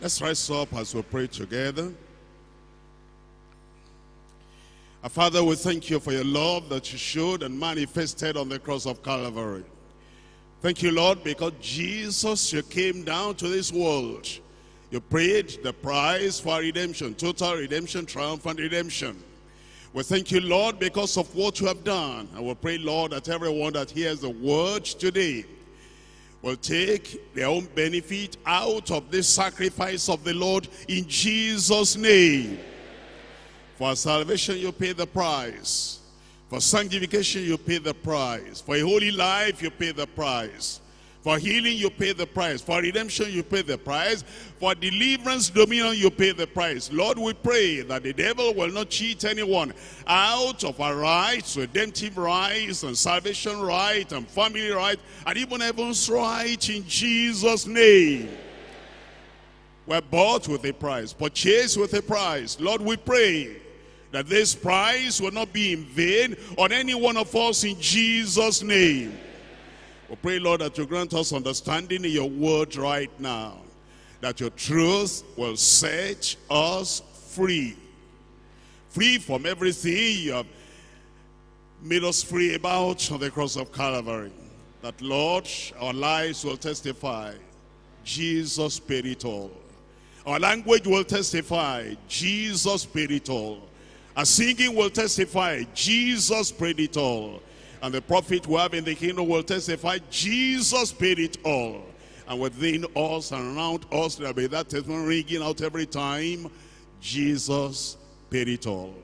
Let's rise up as we pray together. Our Father, we thank you for your love that you showed and manifested on the cross of Calvary. Thank you, Lord, because Jesus, you came down to this world. You paid the price for redemption, total redemption, triumphant redemption. We thank you, Lord, because of what you have done. And we pray, Lord, that everyone that hears the word today will take their own benefit out of this sacrifice of the Lord in Jesus' name. For salvation, you pay the price. For sanctification, you pay the price. For a holy life, you pay the price. For healing, you pay the price. For redemption, you pay the price. For deliverance, dominion, you pay the price. Lord, we pray that the devil will not cheat anyone out of our rights, redemptive rights, and salvation right, and family right, and even heaven's right in Jesus' name. We're bought with a price, purchased with a price. Lord, we pray that this price will not be in vain on any one of us in Jesus' name. We pray, Lord, that you grant us understanding in your word right now. That your truth will set us free. Free from everything you have made us free about on the cross of Calvary. That, Lord, our lives will testify. Jesus all. Our language will testify. Jesus all. Our singing will testify. Jesus all. And the prophet we have in the kingdom will testify, Jesus paid it all. And within us and around us, there'll be that testimony ringing out every time, Jesus paid it all.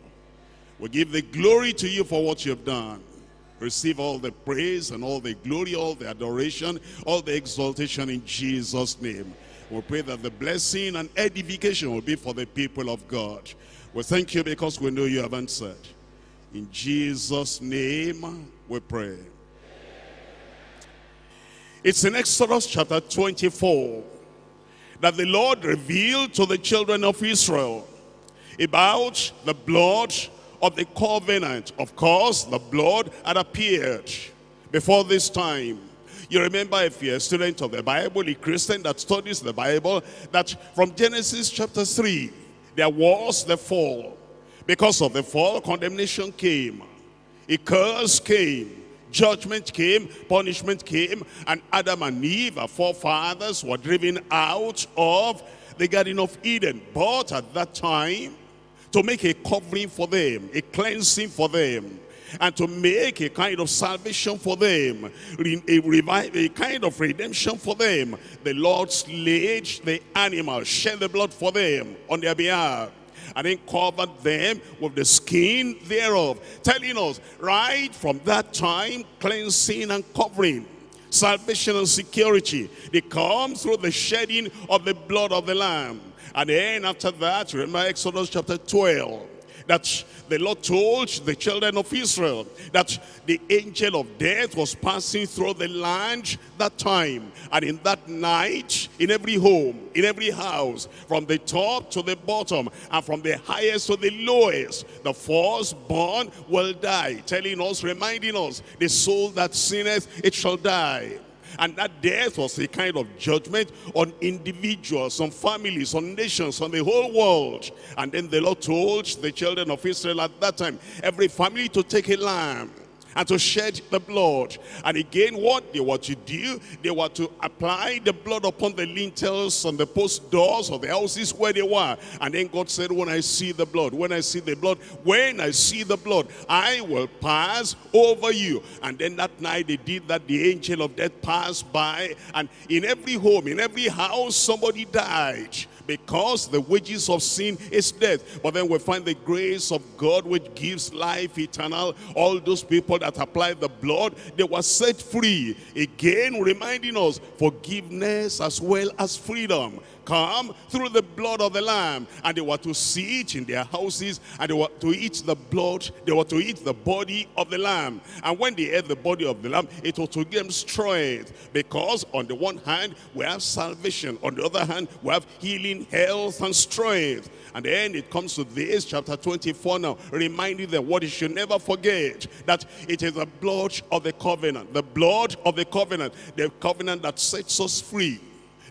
We give the glory to you for what you've done. Receive all the praise and all the glory, all the adoration, all the exaltation in Jesus' name. We pray that the blessing and edification will be for the people of God. We thank you because we know you have answered. In Jesus' name we pray. It's in Exodus chapter 24 that the Lord revealed to the children of Israel about the blood of the covenant. Of course, the blood had appeared before this time. You remember if you're a student of the Bible, a Christian that studies the Bible, that from Genesis chapter 3, there was the fall. Because of the fall, condemnation came. A curse came. Judgment came, punishment came, and Adam and Eve, our forefathers, were driven out of the Garden of Eden. But at that time, to make a covering for them, a cleansing for them, and to make a kind of salvation for them, a, revive, a kind of redemption for them. The Lord slayed the animal, shed the blood for them on their behalf and then covered them with the skin thereof, telling us right from that time, cleansing and covering, salvation and security, they come through the shedding of the blood of the Lamb. And then after that, remember Exodus chapter 12, that the Lord told the children of Israel that the angel of death was passing through the land that time. And in that night, in every home, in every house, from the top to the bottom, and from the highest to the lowest, the firstborn will die. Telling us, reminding us, the soul that sinneth, it shall die. And that death was a kind of judgment on individuals, on families, on nations, on the whole world. And then the Lord told the children of Israel at that time, every family to take a lamb and to shed the blood. And again, what they were to do, they were to apply the blood upon the lintels and the post doors of the houses where they were. And then God said, when I see the blood, when I see the blood, when I see the blood, I will pass over you. And then that night they did that, the angel of death passed by. And in every home, in every house, somebody died because the wages of sin is death. But then we find the grace of God which gives life eternal. All those people that applied the blood, they were set free. Again, reminding us forgiveness as well as freedom come through the blood of the lamb and they were to see it in their houses and they were to eat the blood they were to eat the body of the lamb. And when they ate the body of the lamb it was to give them strength because on the one hand we have salvation on the other hand we have healing health and strength. And then it comes to this chapter 24 now reminding them what you should never forget that it is the blood of the covenant the blood of the covenant the covenant that sets us free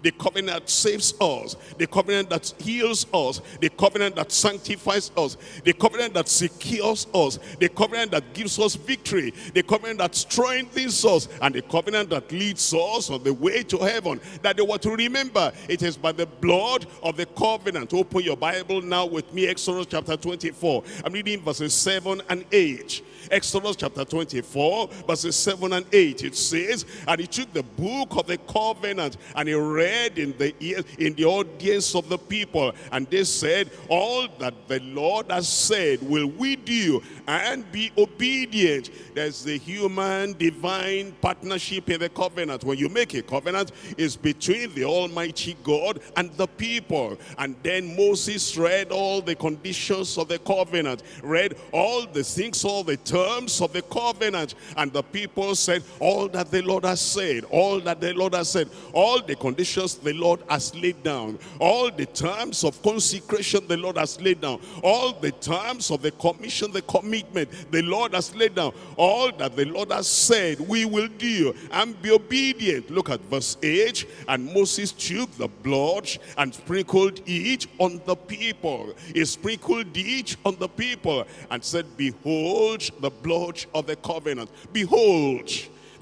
the covenant that saves us, the covenant that heals us, the covenant that sanctifies us, the covenant that secures us, the covenant that gives us victory, the covenant that strengthens us, and the covenant that leads us on the way to heaven. That they were to remember, it is by the blood of the covenant. Open your Bible now with me, Exodus chapter 24. I'm reading verses 7 and 8. Exodus chapter 24, verses 7 and 8. It says, And he took the book of the covenant, and he read in the in the audience of the people. And they said, All that the Lord has said will we do, and be obedient. There's the human divine partnership in the covenant. When you make a covenant, it's between the Almighty God and the people. And then Moses read all the conditions of the covenant, read all the things, all the terms of the covenant. And the people said, all that the Lord has said, all that the Lord has said, all the conditions the Lord has laid down, all the terms of consecration the Lord has laid down, all the terms of the commission, the commitment the Lord has laid down, all that the Lord has said we will do and be obedient. Look at verse 8. And Moses took the blood and sprinkled it on the people. He sprinkled it on the people and said, Behold the blood of the covenant. Behold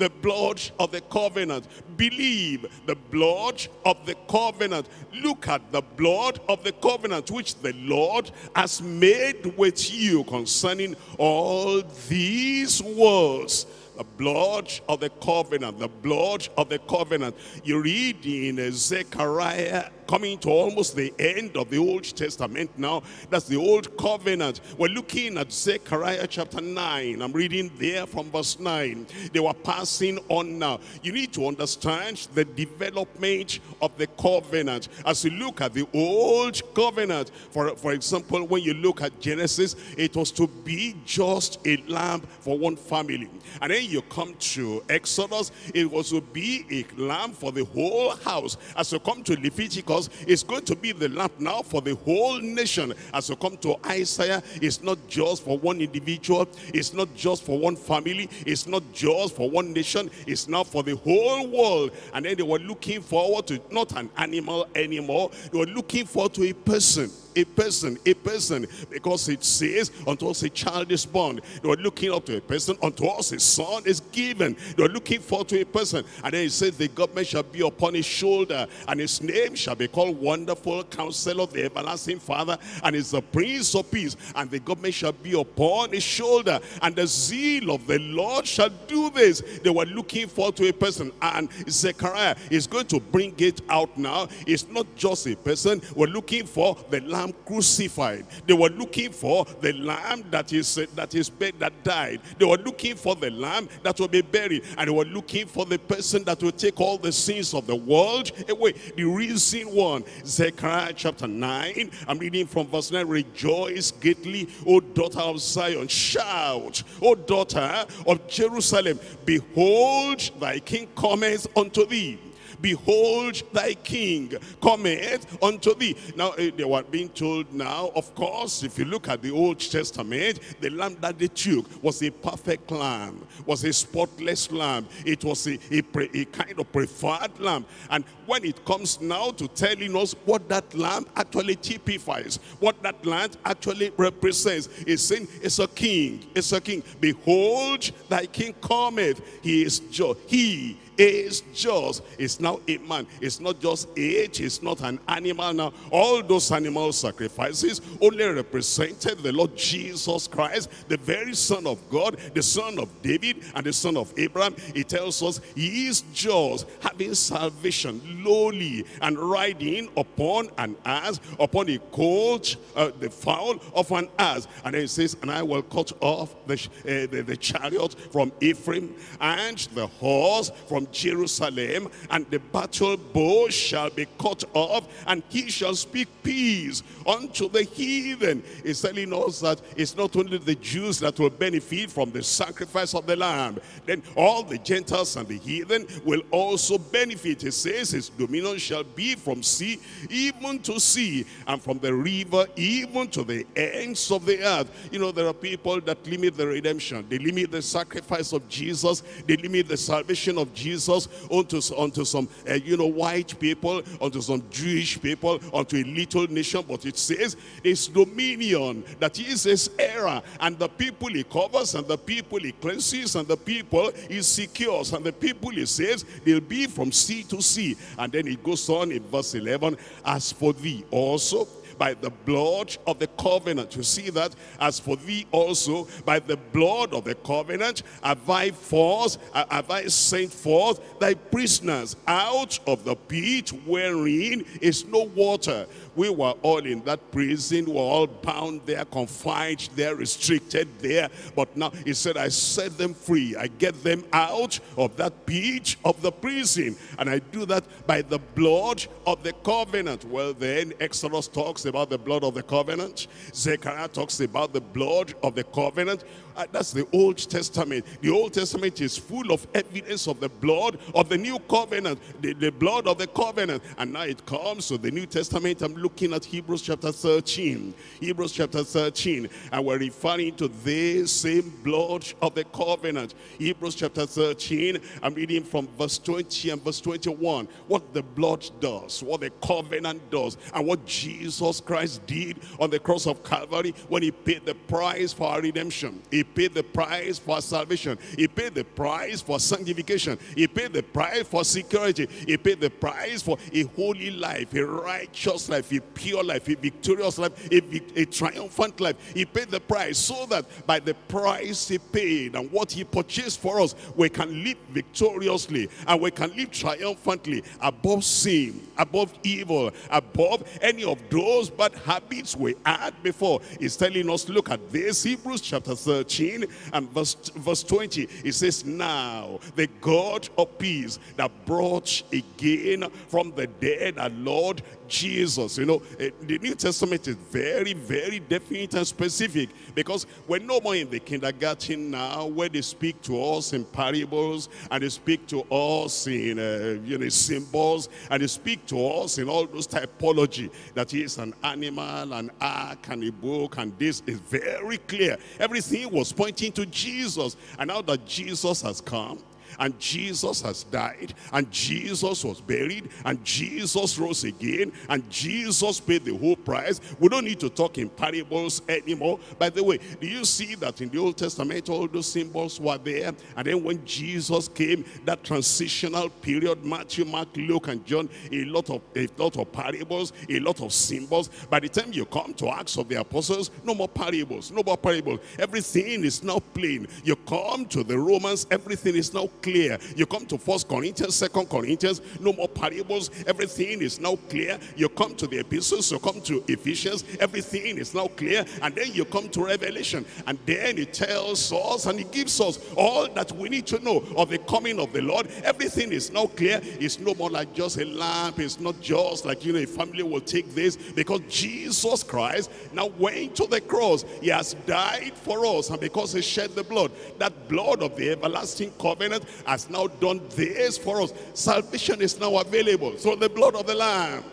the blood of the covenant. Believe the blood of the covenant. Look at the blood of the covenant which the Lord has made with you concerning all these words the blood of the covenant, the blood of the covenant. You read in Zechariah coming to almost the end of the Old Testament now. That's the Old Covenant. We're looking at Zechariah chapter 9. I'm reading there from verse 9. They were passing on now. You need to understand the development of the covenant. As you look at the Old Covenant, for, for example, when you look at Genesis, it was to be just a lamb for one family. And then you come to Exodus, it was to be a lamb for the whole house. As you come to Leviticus, it's going to be the lamp now for the whole nation. As you come to Isaiah, it's not just for one individual, it's not just for one family, it's not just for one nation, it's now for the whole world. And then they were looking forward to not an animal anymore, they were looking forward to a person a person, a person, because it says, unto us a child is born. They were looking up to a person, unto us a son is given. They were looking forward to a person. And then it says, the government shall be upon his shoulder, and his name shall be called Wonderful Counselor, of the Everlasting Father, and is the Prince of Peace. And the government shall be upon his shoulder, and the zeal of the Lord shall do this. They were looking forward to a person, and Zechariah is going to bring it out now. It's not just a person. We're looking for the Lamb lamb crucified. They were looking for the lamb that is that is that died. They were looking for the lamb that will be buried. And they were looking for the person that will take all the sins of the world away. The reason one, Zechariah chapter 9. I'm reading from verse 9. Rejoice greatly, O daughter of Zion. Shout, O daughter of Jerusalem. Behold, thy king cometh unto thee behold thy king cometh unto thee. Now, eh, they were being told now, of course, if you look at the Old Testament, the lamb that they took was a perfect lamb, was a spotless lamb. It was a, a, a kind of preferred lamb. And when it comes now to telling us what that lamb actually typifies, what that lamb actually represents, is saying it's a king, it's a king. Behold, thy king cometh. He is just. He is just. It's now a man. It's not just age. It's not an animal now. All those animal sacrifices only represented the Lord Jesus Christ, the very Son of God, the Son of David, and the Son of Abraham. He tells us he is just, having salvation, lowly, and riding upon an ass, upon a colt, uh, the fowl of an ass. And then he says, and I will cut off the, uh, the, the chariot from Ephraim, and the horse from from Jerusalem, and the battle bow shall be cut off, and he shall speak peace unto the heathen. He's telling us that it's not only the Jews that will benefit from the sacrifice of the lamb, then all the Gentiles and the heathen will also benefit. He says his dominion shall be from sea even to sea, and from the river even to the ends of the earth. You know, there are people that limit the redemption. They limit the sacrifice of Jesus. They limit the salvation of Jesus Jesus unto, unto some, uh, you know, white people, unto some Jewish people, unto a little nation. But it says his dominion, that is his era, and the people he covers, and the people he cleanses, and the people he secures, and the people he saves, they'll be from sea to sea. And then it goes on in verse 11, as for thee also, by the blood of the covenant. You see that? As for thee also, by the blood of the covenant, have I forced, have I sent forth thy prisoners out of the pit wherein is no water. We were all in that prison, we were all bound there, confined there, restricted there. But now he said, I set them free. I get them out of that pit of the prison. And I do that by the blood of the covenant. Well then, Exodus talks about the blood of the covenant. Zechariah talks about the blood of the covenant. Uh, that's the Old Testament. The Old Testament is full of evidence of the blood of the new covenant, the, the blood of the covenant. And now it comes to the New Testament. I'm looking at Hebrews chapter 13. Hebrews chapter 13. And we're referring to the same blood of the covenant. Hebrews chapter 13. I'm reading from verse 20 and verse 21. What the blood does, what the covenant does, and what Jesus Christ did on the cross of Calvary when he paid the price for our redemption. He he paid the price for salvation. He paid the price for sanctification. He paid the price for security. He paid the price for a holy life, a righteous life, a pure life, a victorious life, a, a triumphant life. He paid the price so that by the price he paid and what he purchased for us, we can live victoriously and we can live triumphantly above sin, above evil, above any of those bad habits we had before. He's telling us, look at this, Hebrews chapter 13 13 and verse, verse 20. It says, Now the God of peace that brought again from the dead our Lord Jesus. You know, eh, the New Testament is very, very definite and specific because we're no more in the kindergarten now where they speak to us in parables and they speak to us in, uh, you know, symbols and they speak to us in all those typology that is an animal, an ark, and a book, and this is very clear. Everything was pointing to Jesus. And now that Jesus has come, and Jesus has died and Jesus was buried and Jesus rose again and Jesus paid the whole price. We don't need to talk in parables anymore. By the way, do you see that in the Old Testament all those symbols were there and then when Jesus came, that transitional period, Matthew, Mark, Luke and John, a lot of a lot of parables, a lot of symbols. By the time you come to Acts of the Apostles, no more parables, no more parables. Everything is now plain. You come to the Romans, everything is now clear. You come to First Corinthians, Second Corinthians, no more parables. Everything is now clear. You come to the epistles, you come to Ephesians, everything is now clear. And then you come to Revelation. And then it tells us and it gives us all that we need to know of the coming of the Lord. Everything is now clear. It's no more like just a lamp. It's not just like, you know, a family will take this because Jesus Christ now went to the cross. He has died for us. And because he shed the blood, that blood of the everlasting covenant has now done this for us. Salvation is now available through the blood of the Lamb.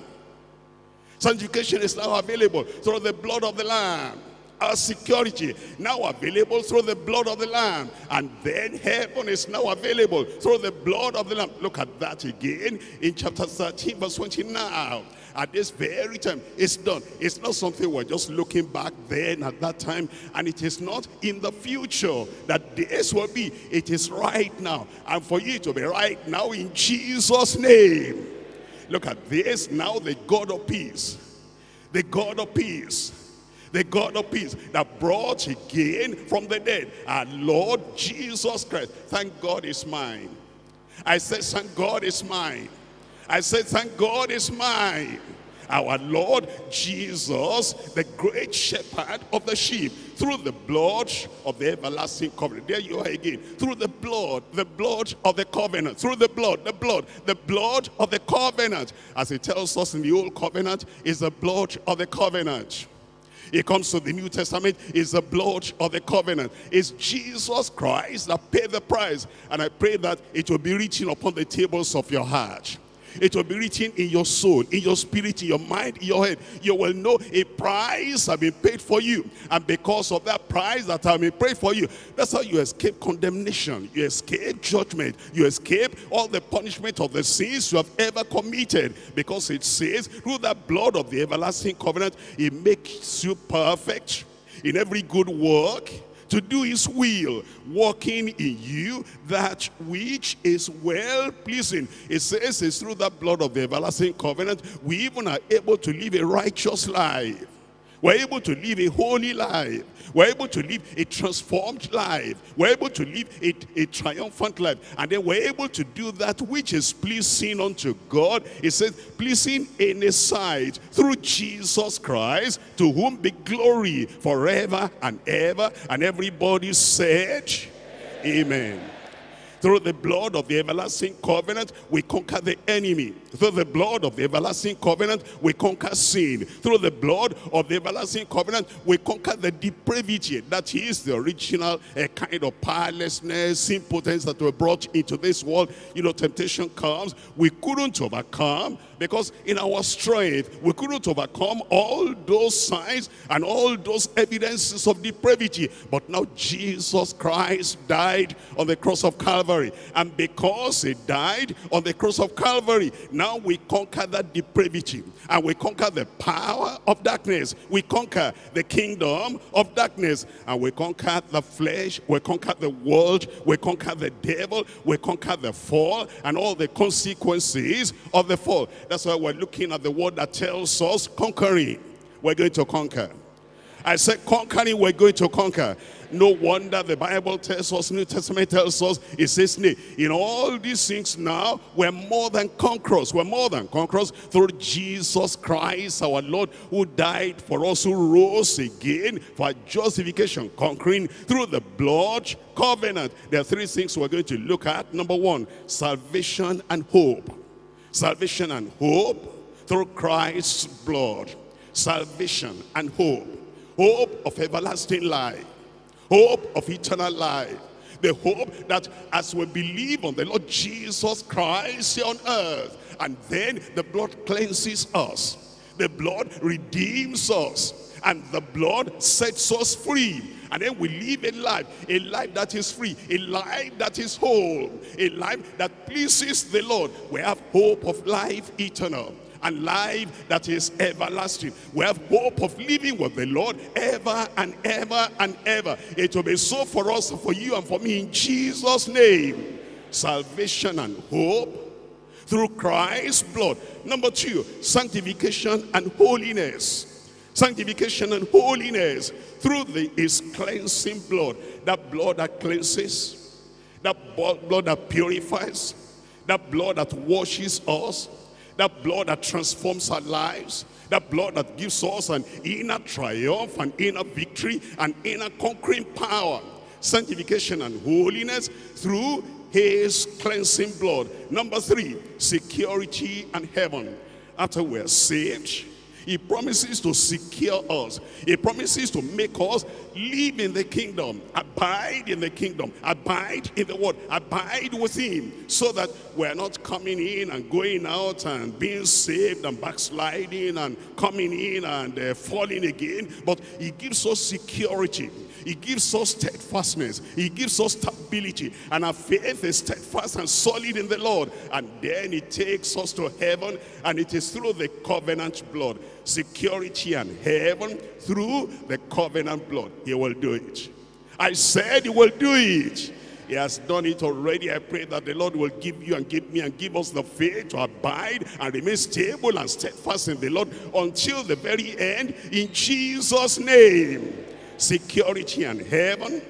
Sanctification is now available through the blood of the Lamb. Our security now available through the blood of the Lamb. And then heaven is now available through the blood of the Lamb. Look at that again in chapter 13 verse 20 now at this very time. It's done. It's not something we're just looking back then at that time. And it is not in the future that this will be. It is right now. And for you to be right now in Jesus' name. Look at this. Now the God of peace. The God of peace the God of peace that brought again from the dead our Lord Jesus Christ. Thank God is mine. I said, thank God is mine. I said, thank God is mine. Our Lord Jesus, the great shepherd of the sheep, through the blood of the everlasting covenant. There you are again. Through the blood, the blood of the covenant. Through the blood, the blood, the blood of the covenant. As it tells us in the old covenant, is the blood of the covenant. It comes to the New Testament, is the blood of the covenant. It's Jesus Christ that paid the price. And I pray that it will be written upon the tables of your heart It will be written in your soul, in your spirit, in your mind, in your head. You will know a price has been paid for you. And because of that price that has been paid for you, that's how you escape condemnation. You escape judgment. You escape all the punishment of the sins you have ever committed. Because it says, through the blood of the everlasting covenant, it makes you perfect in every good work to do his will, working in you that which is well-pleasing. It says it's through the blood of the everlasting covenant, we even are able to live a righteous life. We're able to live a holy life. We're able to live a transformed life. We're able to live a, a triumphant life. And then we're able to do that which is pleasing unto God. It says, pleasing in his sight through Jesus Christ, to whom be glory forever and ever. And everybody said, Amen. Through the blood of the everlasting covenant, we conquer the enemy. Through the blood of the everlasting covenant, we conquer sin. Through the blood of the everlasting covenant, we conquer the depravity. That is the original uh, kind of powerlessness, impotence that were brought into this world. You know, temptation comes. We couldn't overcome because in our strength, we couldn't overcome all those signs and all those evidences of depravity. But now Jesus Christ died on the cross of Calvary. And because he died on the cross of Calvary, now we conquer that depravity. And we conquer the power of darkness. We conquer the kingdom of darkness. And we conquer the flesh. We conquer the world. We conquer the devil. We conquer the fall and all the consequences of the fall. That's why we're looking at the word that tells us conquering. We're going to conquer. I said conquering, we're going to conquer. No wonder the Bible tells us, New Testament tells us, it says, in all these things now, we're more than conquerors. We're more than conquerors through Jesus Christ, our Lord, who died for us, who rose again for justification, conquering through the blood covenant. There are three things we're going to look at. Number one, salvation and hope salvation and hope through Christ's blood. Salvation and hope. Hope of everlasting life. Hope of eternal life. The hope that as we believe on the Lord Jesus Christ here on earth, and then the blood cleanses us. The blood redeems us. And the blood sets us free and then we live a life, a life that is free, a life that is whole, a life that pleases the Lord. We have hope of life eternal and life that is everlasting. We have hope of living with the Lord ever and ever and ever. It will be so for us, for you and for me in Jesus' name. Salvation and hope through Christ's blood. Number two, sanctification and holiness sanctification and holiness through the, his cleansing blood. That blood that cleanses, that blood that purifies, that blood that washes us, that blood that transforms our lives, that blood that gives us an inner triumph, an inner victory, an inner conquering power. Sanctification and holiness through his cleansing blood. Number three, security and heaven. After we're saved, he promises to secure us. He promises to make us live in the kingdom, abide in the kingdom, abide in the word, abide with him so that we're not coming in and going out and being saved and backsliding and coming in and uh, falling again. But he gives us security. He gives us steadfastness. He gives us stability. And our faith is steadfast and solid in the Lord. And then he takes us to heaven. And it is through the covenant blood. Security and heaven through the covenant blood. He will do it. I said he will do it. He has done it already. I pray that the Lord will give you and give me and give us the faith to abide and remain stable and steadfast in the Lord until the very end in Jesus' name security and heaven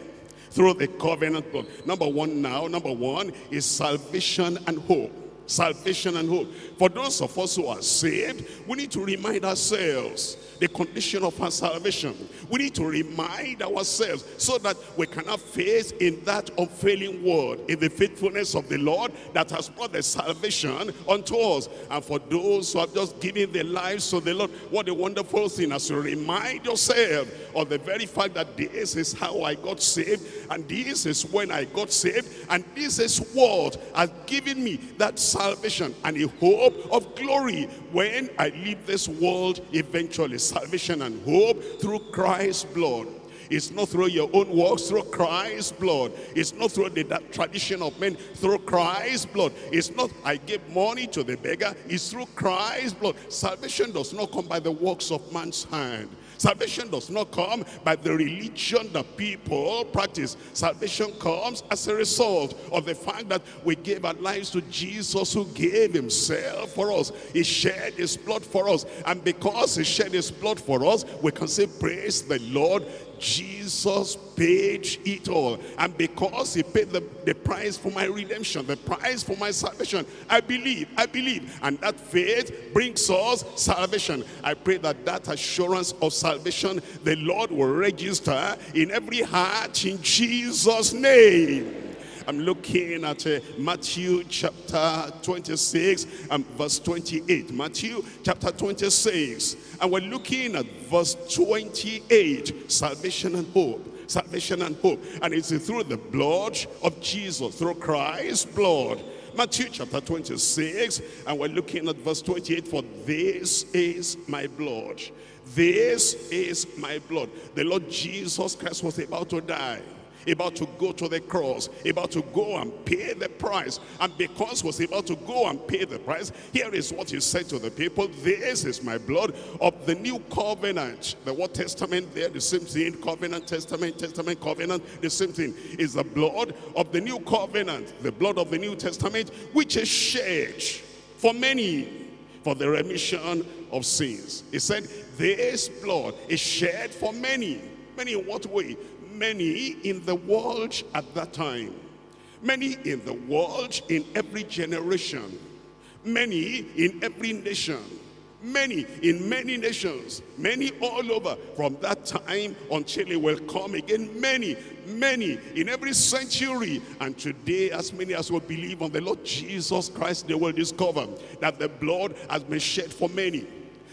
through the covenant blood. Number one now, number one is salvation and hope. Salvation and hope. For those of us who are saved, we need to remind ourselves the condition of our salvation. We need to remind ourselves so that we can have faith in that unfailing word, in the faithfulness of the Lord that has brought the salvation unto us. And for those who have just given their lives to the Lord, what a wonderful thing as you remind yourself of the very fact that this is how I got saved, and this is when I got saved, and this is what has given me that salvation salvation and a hope of glory when I leave this world eventually. Salvation and hope through Christ's blood. It's not through your own works, through Christ's blood. It's not through the tradition of men, through Christ's blood. It's not, I give money to the beggar. It's through Christ's blood. Salvation does not come by the works of man's hand. Salvation does not come by the religion that people practice. Salvation comes as a result of the fact that we gave our lives to Jesus who gave himself for us. He shed his blood for us. And because he shed his blood for us, we can say, praise the Lord. Jesus paid it all. And because he paid the, the price for my redemption, the price for my salvation, I believe, I believe. And that faith brings us salvation. I pray that that assurance of salvation, the Lord will register in every heart in Jesus' name. I'm looking at uh, Matthew chapter 26 and verse 28. Matthew chapter 26. And we're looking at verse 28. Salvation and hope. Salvation and hope. And it's through the blood of Jesus, through Christ's blood. Matthew chapter 26, and we're looking at verse 28. For this is my blood. This is my blood. The Lord Jesus Christ was about to die about to go to the cross, about to go and pay the price. And because was about to go and pay the price, here is what he said to the people, this is my blood of the new covenant. The word testament there, the same thing, covenant, testament, testament, covenant, the same thing. Is the blood of the new covenant, the blood of the new testament, which is shed for many for the remission of sins. He said, this blood is shed for many. Many in what way? Many in the world at that time. Many in the world in every generation. Many in every nation. Many in many nations. Many all over from that time until he will come again. Many, many in every century. And today as many as will believe on the Lord Jesus Christ, they will discover that the blood has been shed for many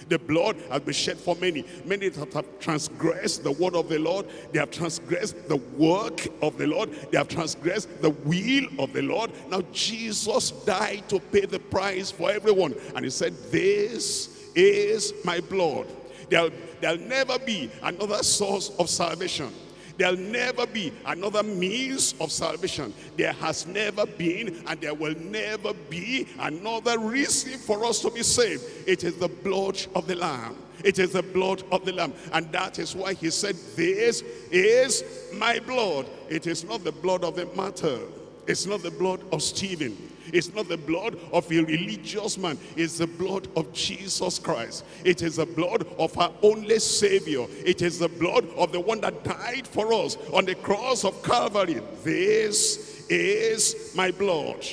the blood has been shed for many. Many that have transgressed the word of the Lord. They have transgressed the work of the Lord. They have transgressed the will of the Lord. Now Jesus died to pay the price for everyone. And he said, this is my blood. There'll, there'll never be another source of salvation There'll never be another means of salvation. There has never been and there will never be another reason for us to be saved. It is the blood of the Lamb. It is the blood of the Lamb. And that is why he said, this is my blood. It is not the blood of the martyr. It's not the blood of Stephen. It's not the blood of a religious man. It's the blood of Jesus Christ. It is the blood of our only Savior. It is the blood of the one that died for us on the cross of Calvary. This is my blood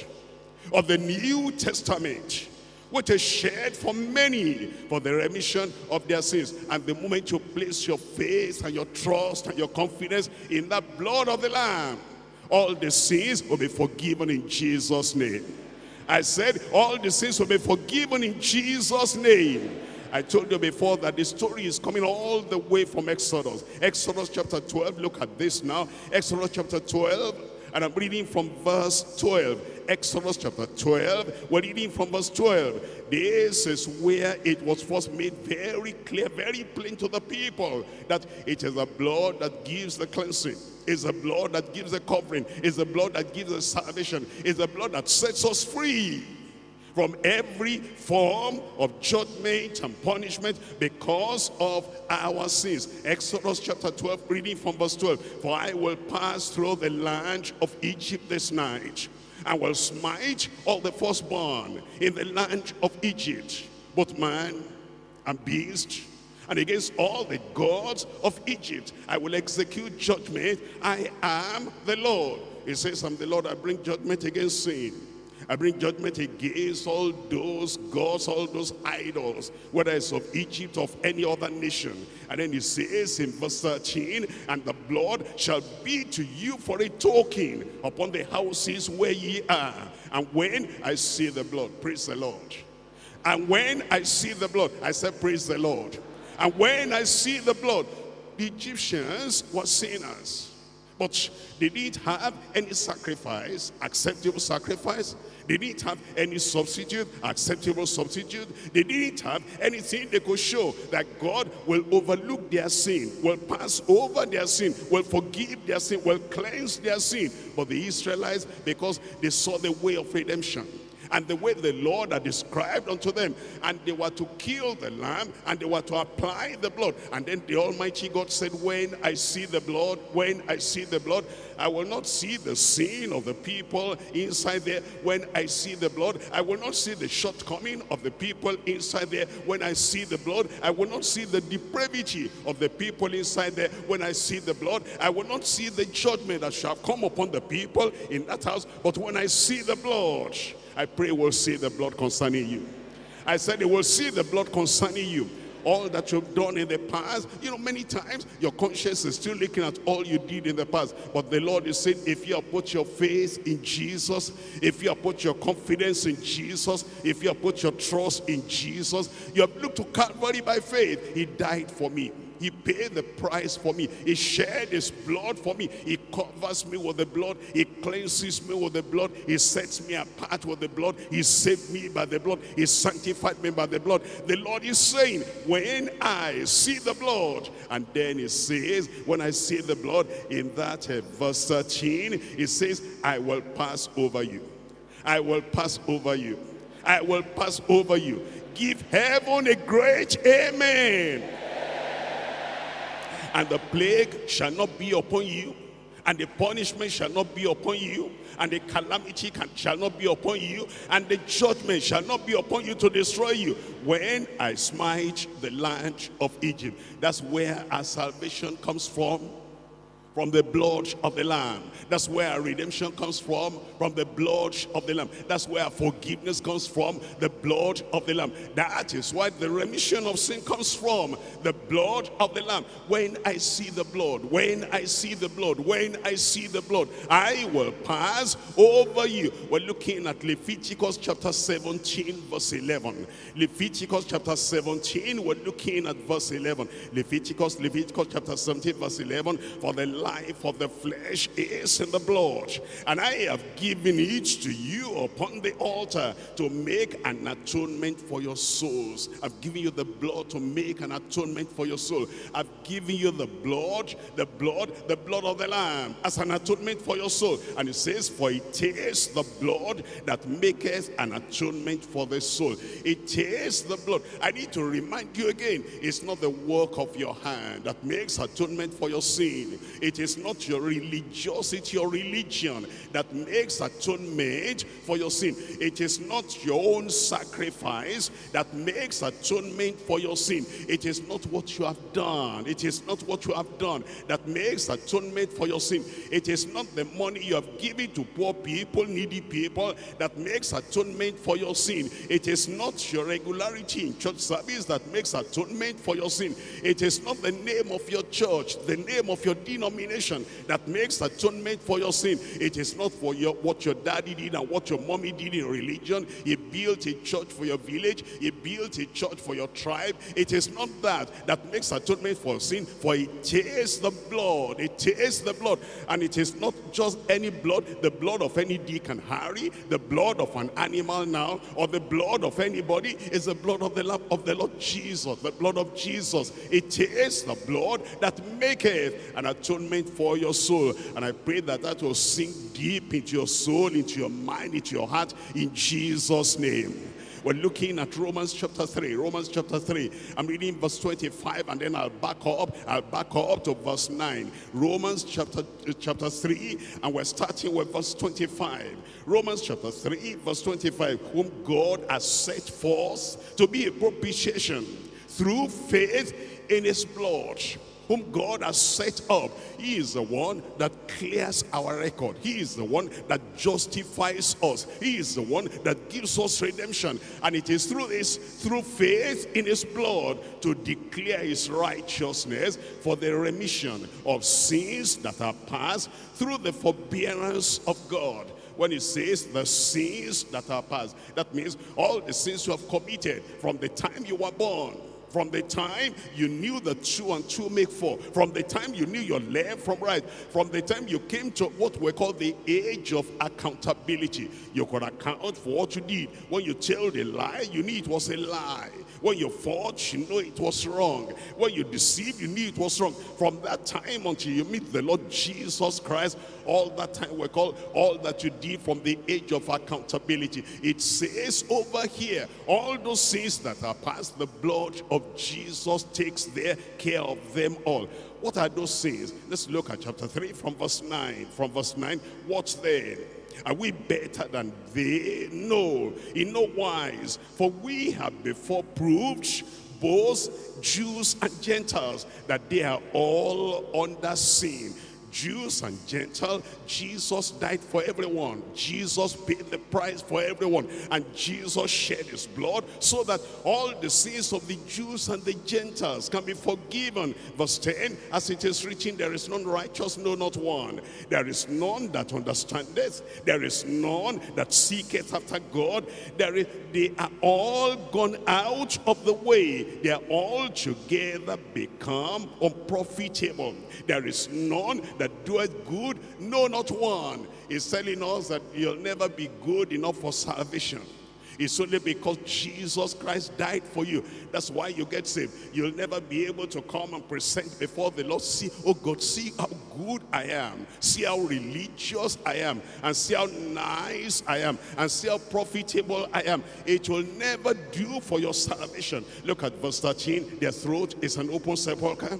of the New Testament which is shed for many for the remission of their sins. And the moment you place your faith and your trust and your confidence in that blood of the Lamb, all the sins will be forgiven in Jesus' name. I said all the sins will be forgiven in Jesus' name. I told you before that the story is coming all the way from Exodus. Exodus chapter 12, look at this now. Exodus chapter 12, and I'm reading from verse 12. Exodus chapter 12, we're reading from verse 12. This is where it was first made very clear, very plain to the people that it is the blood that gives the cleansing. It's the blood that gives the covering. It's the blood that gives us salvation. It's the blood that sets us free from every form of judgment and punishment because of our sins. Exodus chapter 12, reading from verse 12. For I will pass through the land of Egypt this night and will smite all the firstborn in the land of Egypt, both man and beast, and against all the gods of Egypt. I will execute judgment. I am the Lord. He says, I'm the Lord. I bring judgment against sin. I bring judgment against all those gods, all those idols, whether it's of Egypt, of any other nation. And then he says in verse 13, and the blood shall be to you for a token upon the houses where ye are. And when I see the blood, praise the Lord. And when I see the blood, I said, praise the Lord. And when I see the blood, the Egyptians were sinners. But they didn't have any sacrifice, acceptable sacrifice. They didn't have any substitute, acceptable substitute. They didn't have anything they could show that God will overlook their sin, will pass over their sin, will forgive their sin, will cleanse their sin. But the Israelites, because they saw the way of redemption, and the way the Lord had described unto them. And they were to kill the lamb and they were to apply the blood. And then the Almighty God said, when I see the blood, when I see the blood, I will not see the sin of the people inside there. When I see the blood, I will not see the shortcoming of the people inside there. When I see the blood, I will not see the depravity of the people inside there. When I see the blood, I will not see the judgment that shall come upon the people in that house. But when I see the blood, I pray we will see the blood concerning you. I said they will see the blood concerning you. All that you've done in the past, you know, many times your conscience is still looking at all you did in the past. But the Lord is saying, if you have put your faith in Jesus, if you have put your confidence in Jesus, if you have put your trust in Jesus, you have looked to Calvary by faith. He died for me. He paid the price for me. He shed his blood for me. He covers me with the blood. He cleanses me with the blood. He sets me apart with the blood. He saved me by the blood. He sanctified me by the blood. The Lord is saying, when I see the blood, and then he says, when I see the blood, in that uh, verse 13, he says, I will pass over you. I will pass over you. I will pass over you. Give heaven a great amen and the plague shall not be upon you, and the punishment shall not be upon you, and the calamity can, shall not be upon you, and the judgment shall not be upon you to destroy you. When I smite the land of Egypt, that's where our salvation comes from from the blood of the Lamb. That's where our redemption comes from, from the blood of the Lamb. That's where our forgiveness comes from, the blood of the Lamb. That is why the remission of sin comes from the blood of the Lamb. When I see the blood, when I see the blood, when I see the blood, I will pass over you. We're looking at Leviticus chapter 17, verse 11. Leviticus chapter 17, we're looking at verse 11. Leviticus, Leviticus chapter 17, verse 11. For the life of the flesh is in the blood. And I have given it to you upon the altar to make an atonement for your souls. I've given you the blood to make an atonement for your soul. I've given you the blood, the blood, the blood of the Lamb as an atonement for your soul. And it says, for it is the blood that maketh an atonement for the soul. It is the blood. I need to remind you again, it's not the work of your hand that makes atonement for your sin. It it is not your religiosity or religion that makes atonement for your sin. It is not your own sacrifice that makes atonement for your sin. It is not what you have done. It is not what you have done that makes atonement for your sin. It is not the money you have given to poor people, needy people that makes atonement for your sin. It is not your regularity in church service that makes atonement for your sin. It is not the name of your church, the name of your denomination that makes atonement for your sin. It is not for your what your daddy did and what your mommy did in religion. He built a church for your village. He built a church for your tribe. It is not that that makes atonement for sin. For it is the blood. It is the blood. And it is not just any blood, the blood of any deacon Harry, the blood of an animal now, or the blood of anybody is the blood of the of the Lord Jesus, the blood of Jesus. It is the blood that maketh an atonement for your soul. And I pray that that will sink deep into your soul, into your mind, into your heart, in Jesus' name. We're looking at Romans chapter 3. Romans chapter 3. I'm reading verse 25 and then I'll back up. I'll back up to verse 9. Romans chapter, chapter 3 and we're starting with verse 25. Romans chapter 3 verse 25. Whom God has set forth to be a propitiation through faith in his blood whom God has set up. He is the one that clears our record. He is the one that justifies us. He is the one that gives us redemption. And it is through this, through faith in his blood, to declare his righteousness for the remission of sins that are past through the forbearance of God when he says the sins that are past. That means all the sins you have committed from the time you were born From the time you knew the two and two make four. From the time you knew your left from right. From the time you came to what we call the age of accountability. You could account for what you did. When you tell the lie, you knew it was a lie. When you fought, you know it was wrong. When you deceived, you knew it was wrong. From that time until you meet the Lord Jesus Christ, all that time we call all that you did from the age of accountability. It says over here, all those sins that are past, the blood of Jesus takes their care of them all. What are those sins? Let's look at chapter 3 from verse 9. From verse 9, what's there? Are we better than they? No, in no wise. For we have before proved both Jews and Gentiles that they are all under sin. Jews and Gentiles, Jesus died for everyone. Jesus paid the price for everyone. And Jesus shed his blood so that all the sins of the Jews and the Gentiles can be forgiven. Verse 10, as it is written, there is none righteous, no, not one. There is none that understandeth. There is none that seeketh after God. There is, they are all gone out of the way. They are all together become unprofitable. There is none that that doeth good, no, not one. Is telling us that you'll never be good enough for salvation. It's only because Jesus Christ died for you. That's why you get saved. You'll never be able to come and present before the Lord. See, oh God, see how good I am. See how religious I am. And see how nice I am. And see how profitable I am. It will never do for your salvation. Look at verse 13. Their throat is an open sepulchre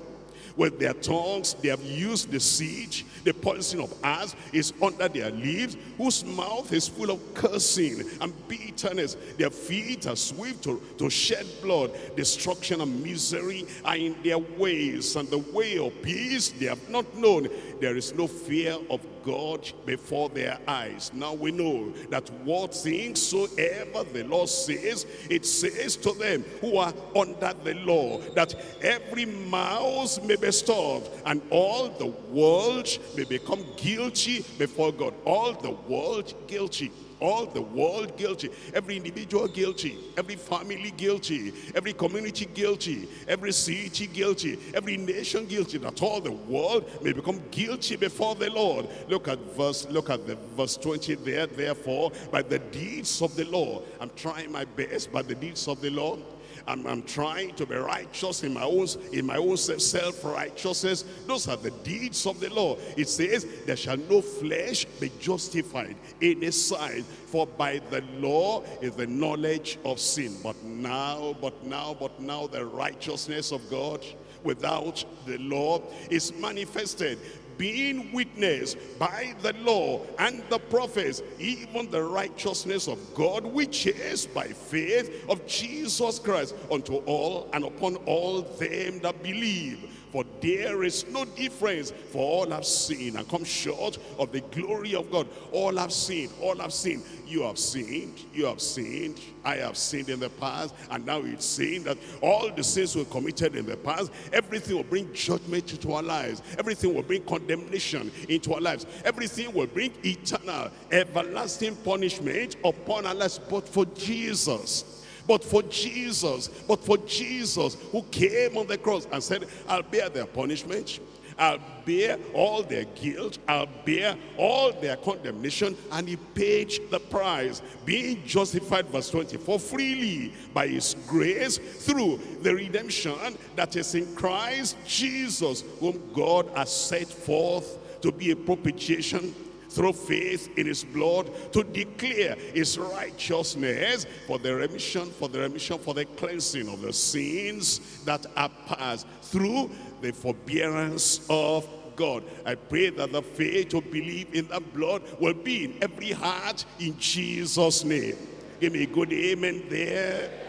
with their tongues they have used the siege. The poison of asp is under their lips, whose mouth is full of cursing and bitterness. Their feet are swift to, to shed blood. Destruction and misery are in their ways, and the way of peace they have not known. There is no fear of God before their eyes. Now we know that what things soever the Lord says, it says to them who are under the law, that every mouth may be stopped, and all the world may become guilty before God. All the world guilty all the world guilty, every individual guilty, every family guilty, every community guilty, every city guilty, every nation guilty, that all the world may become guilty before the Lord. Look at verse, look at the verse 20 there, therefore, by the deeds of the law. I'm trying my best by the deeds of the law I'm, I'm trying to be righteous in my own in my own self-righteousness. Those are the deeds of the law. It says, there shall no flesh be justified in his sight, for by the law is the knowledge of sin. But now, but now, but now the righteousness of God without the law is manifested being witnessed by the law and the prophets, even the righteousness of God, which is by faith of Jesus Christ, unto all and upon all them that believe. For there is no difference, for all have sinned and come short of the glory of God. All have sinned, all have sinned. You have sinned, you have sinned, I have sinned in the past, and now it's saying that all the sins we committed in the past, everything will bring judgment into our lives. Everything will bring condemnation into our lives. Everything will bring eternal, everlasting punishment upon our lives. But for Jesus, but for Jesus, but for Jesus who came on the cross and said, I'll bear their punishment. I'll bear all their guilt. I'll bear all their condemnation. And he paid the price. Being justified, verse 24, freely by his grace through the redemption that is in Christ Jesus, whom God has set forth to be a propitiation through faith in his blood to declare his righteousness for the remission, for the remission, for the cleansing of the sins that are past through the forbearance of God. I pray that the faith to believe in the blood will be in every heart in Jesus' name. Give me a good amen there.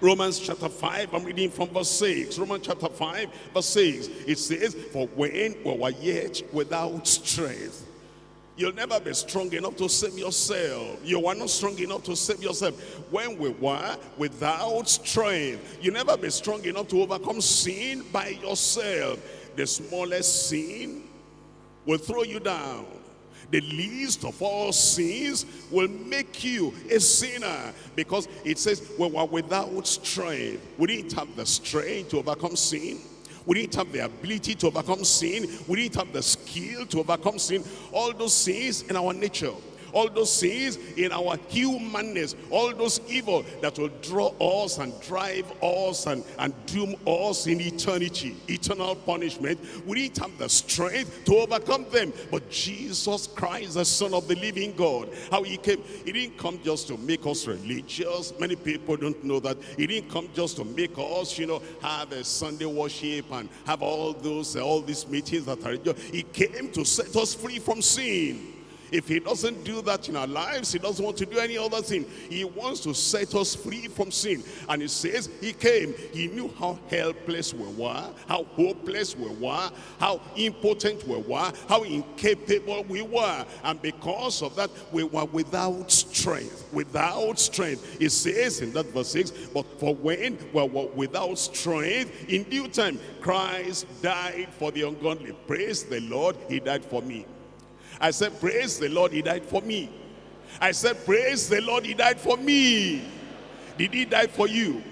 Romans chapter 5, I'm reading from verse 6. Romans chapter 5, verse 6. It says, For when we were yet without strength, You'll never be strong enough to save yourself. You are not strong enough to save yourself. When we were without strength, you never be strong enough to overcome sin by yourself. The smallest sin will throw you down. The least of all sins will make you a sinner. Because it says we were without strength we didn't have the strength to overcome sin. We didn't have the ability to overcome sin. We didn't have the skill to overcome sin. All those sins in our nature all those sins in our humanness, all those evil that will draw us and drive us and, and doom us in eternity, eternal punishment. We didn't have the strength to overcome them. But Jesus Christ, the Son of the living God, how he came, he didn't come just to make us religious. Many people don't know that. He didn't come just to make us, you know, have a Sunday worship and have all those, all these meetings that are, he came to set us free from sin. If he doesn't do that in our lives, he doesn't want to do any other thing. He wants to set us free from sin. And he says he came. He knew how helpless we were, how hopeless we were, how impotent we were, how incapable we were. And because of that, we were without strength. Without strength. It says in that verse 6, but for when we were without strength, in due time, Christ died for the ungodly. Praise the Lord, he died for me. I said, praise the Lord, he died for me. I said, praise the Lord, he died for me. Did he die for you?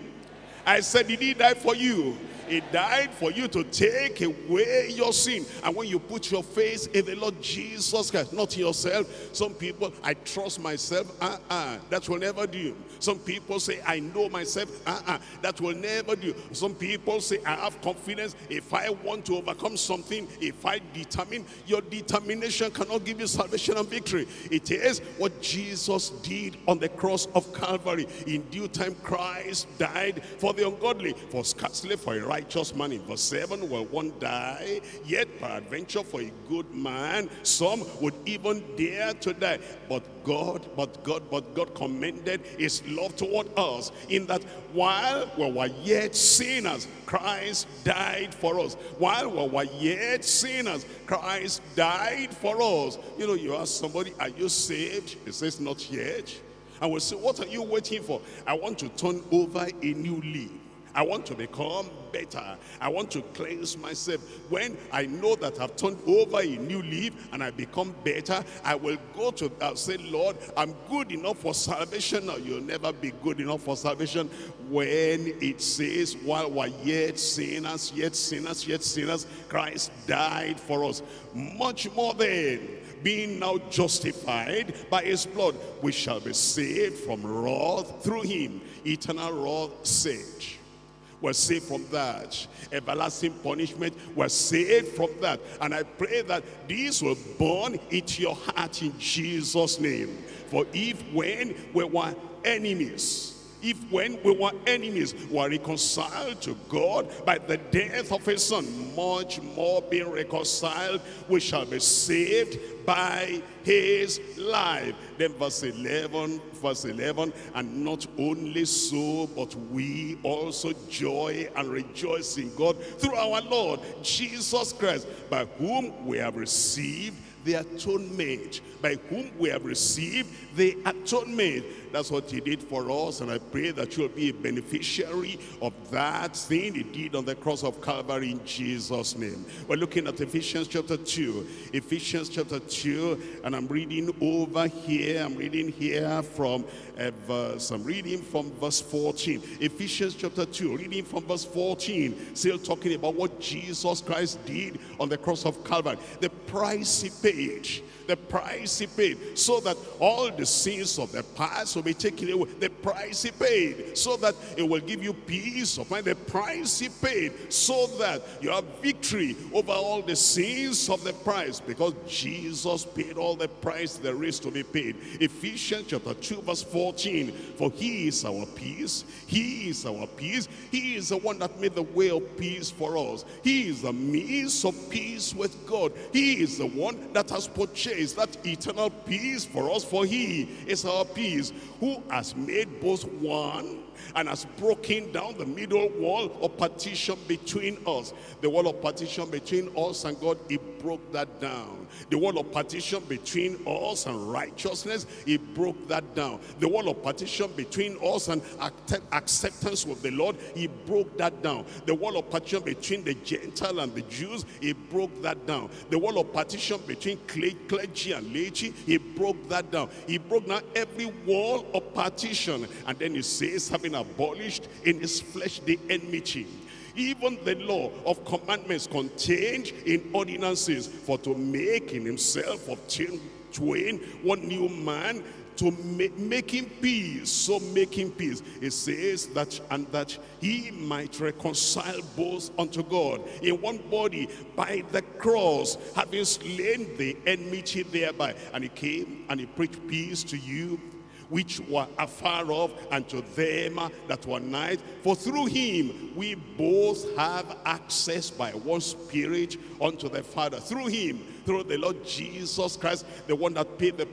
I said, did he die for you? He died for you to take away your sin. And when you put your faith in the Lord Jesus Christ, not yourself. Some people, I trust myself. Uh-uh. That will never do. Some people say, I know myself. Uh-uh. That will never do. Some people say, I have confidence. If I want to overcome something, if I determine, your determination cannot give you salvation and victory. It is what Jesus did on the cross of Calvary. In due time, Christ died for the ungodly, for scarcely for a righteous man in verse 7 will one die yet peradventure for a good man some would even dare to die. But God but God but God commended his love toward us in that while we were yet sinners Christ died for us. While we were yet sinners Christ died for us. You know you ask somebody are you saved? He says not yet. And we say what are you waiting for? I want to turn over a new leaf I want to become better. I want to cleanse myself. When I know that I've turned over a new leaf and I become better, I will go to uh, say, Lord, I'm good enough for salvation. No, you'll never be good enough for salvation when it says, while we're yet sinners, yet sinners, yet sinners, Christ died for us. Much more than being now justified by his blood, we shall be saved from wrath through him. Eternal wrath saved we're saved from that. Everlasting punishment, we're saved from that. And I pray that these will burn into your heart in Jesus' name. For if when we were enemies, if when we were enemies were reconciled to God by the death of his son, much more being reconciled, we shall be saved by his life. Then verse 11, verse 11, and not only so, but we also joy and rejoice in God through our Lord Jesus Christ, by whom we have received the atonement, by whom we have received the atonement. That's what he did for us, and I pray that you'll be a beneficiary of that thing he did on the cross of Calvary in Jesus' name. We're looking at Ephesians chapter 2. Ephesians chapter 2, and I'm reading over here. I'm reading here from a verse. I'm reading from verse 14. Ephesians chapter 2, reading from verse 14. Still talking about what Jesus Christ did on the cross of Calvary. The price he paid the price paid so that all the sins of the past will be taken away. The price he paid so that it will give you peace of mind. The price he paid so that you have victory over all the sins of the price because Jesus paid all the price there is to be paid. Ephesians chapter 2 verse 14 for he is our peace he is our peace he is the one that made the way of peace for us. He is the means of peace with God. He is the one that has purchased that eternal peace for us, for he is our peace, who has made both one and has broken down the middle wall of partition between us. The wall of partition between us and God, he broke that down. The wall of partition between us and righteousness, he broke that down. The wall of partition between us and acceptance with the Lord, he broke that down. The wall of partition between the Gentile and the Jews, he broke that down. The wall of partition between clergy and laity, he broke that down. He broke down every wall of partition. And then he says, having abolished in his flesh the enmity even the law of commandments contained in ordinances for to make in himself of twain one new man to make, making peace. So making peace. It says that and that he might reconcile both unto god in one body by the cross having slain the enmity thereby. And he came and he preached peace to you which were afar off, and to them that were nigh. For through him we both have access by one Spirit unto the Father. Through him through the Lord Jesus Christ, the one that paid the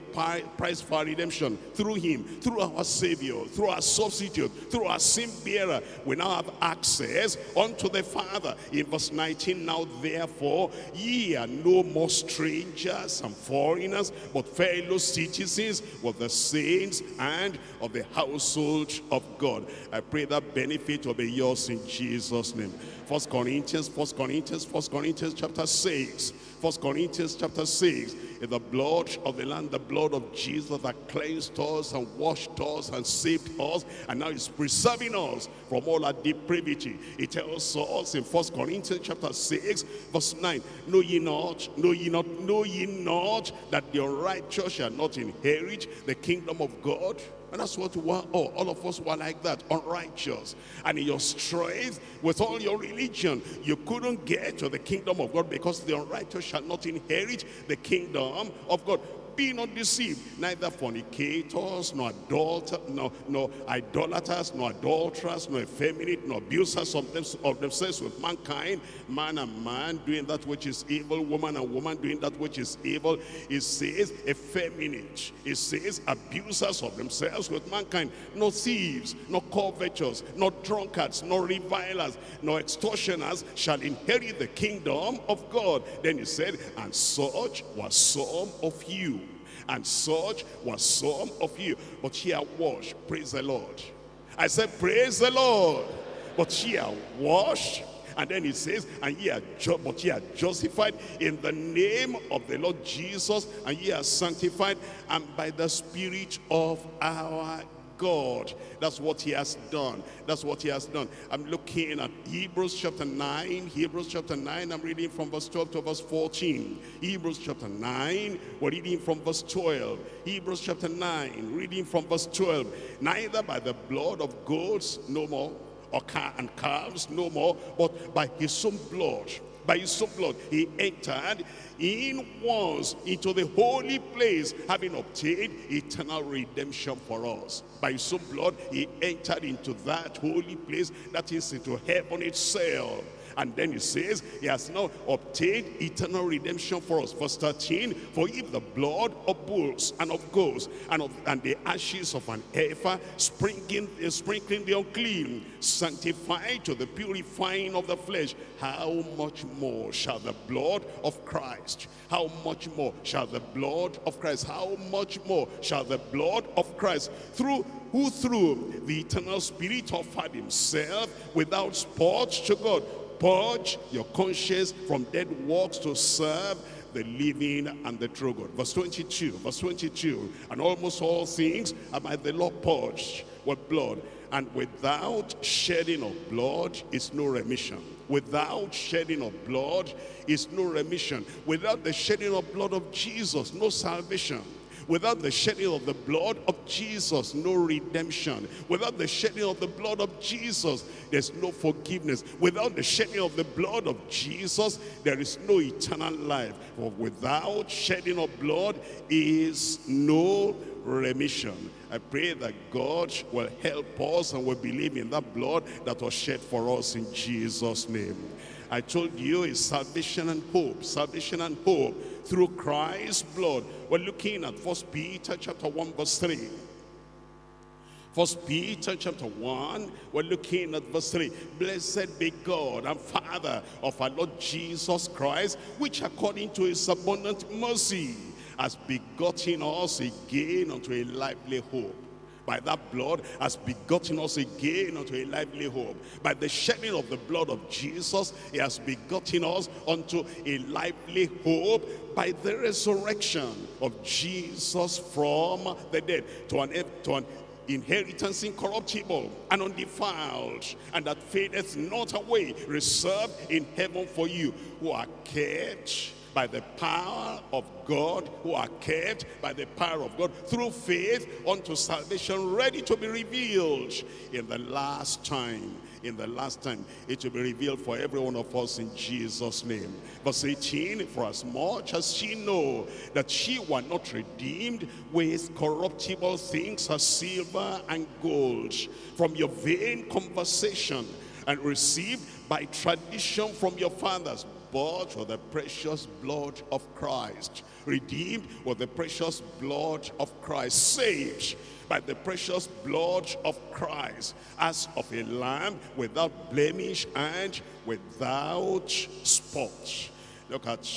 price for our redemption, through him, through our Savior, through our substitute, through our sin bearer, we now have access unto the Father. In verse 19, now therefore ye are no more strangers and foreigners, but fellow citizens with the saints and of the household of God. I pray that benefit will be yours in Jesus' name. First Corinthians, First Corinthians, First Corinthians chapter 6. First Corinthians chapter 6. In the blood of the Lamb, the blood of Jesus that cleansed us and washed us and saved us. And now is preserving us from all our depravity. It tells us in First Corinthians chapter 6, verse 9. Know ye not, know ye not, know ye not that the righteous shall not inherit the kingdom of God? And that's what we all. Oh, all of us were like that, unrighteous. And in your strength, with all your religion, you couldn't get to the kingdom of God because the unrighteous shall not inherit the kingdom of God be not deceived. Neither fornicators, nor adulterers, nor, nor idolaters, nor adulterers, nor effeminate, nor abusers of, them, of themselves with mankind. Man and man doing that which is evil, woman and woman doing that which is evil. It says effeminate. It says abusers of themselves with mankind. No thieves, no covetous, no drunkards, no revilers, no extortioners shall inherit the kingdom of God. Then he said, and such was some of you and such was some of you. But ye are washed. Praise the Lord. I said, praise the Lord. But ye are washed. And then he says, and ye are but ye are justified in the name of the Lord Jesus, and ye are sanctified, and by the Spirit of our God. That's what he has done. That's what he has done. I'm looking at Hebrews chapter 9. Hebrews chapter 9, I'm reading from verse 12 to verse 14. Hebrews chapter 9, we're reading from verse 12. Hebrews chapter 9, reading from verse 12. Neither by the blood of goats, no more, or car and calves, no more, but by his own blood. By his own blood, he entered in once into the holy place, having obtained eternal redemption for us. By his own blood, he entered into that holy place, that is into heaven itself and then he says, he has now obtained eternal redemption for us. Verse 13, for if the blood of bulls and of goats and, of, and the ashes of an heifer sprinkling, uh, sprinkling the unclean, sanctified to the purifying of the flesh, how much more shall the blood of Christ, how much more shall the blood of Christ, how much more shall the blood of Christ, through who through the eternal spirit offered himself without spot to God purge your conscience from dead works to serve the living and the true God. Verse 22, verse 22, and almost all things are by the law purged with blood, and without shedding of blood is no remission. Without shedding of blood is no remission. Without the shedding of blood of Jesus, no salvation. Without the shedding of the blood of Jesus, no redemption. Without the shedding of the blood of Jesus, there's no forgiveness. Without the shedding of the blood of Jesus, there is no eternal life. For without shedding of blood is no remission. I pray that God will help us and we believe in that blood that was shed for us in Jesus' name. I told you is salvation and hope, salvation and hope through Christ's blood. We're looking at First Peter chapter 1 verse 3. First Peter chapter 1, we're looking at verse 3. Blessed be God and Father of our Lord Jesus Christ, which according to his abundant mercy has begotten us again unto a lively hope by that blood has begotten us again unto a lively hope. By the shedding of the blood of Jesus, he has begotten us unto a lively hope by the resurrection of Jesus from the dead to an, to an inheritance incorruptible and undefiled, and that fadeth not away, reserved in heaven for you, who are kept by the power of God, who are kept by the power of God through faith unto salvation, ready to be revealed in the last time. In the last time, it will be revealed for every one of us in Jesus' name. Verse 18, for as much as she know that she were not redeemed with corruptible things as silver and gold from your vain conversation and received by tradition from your fathers bought with the precious blood of Christ, redeemed with the precious blood of Christ, saved by the precious blood of Christ, as of a lamb without blemish and without spot. Look at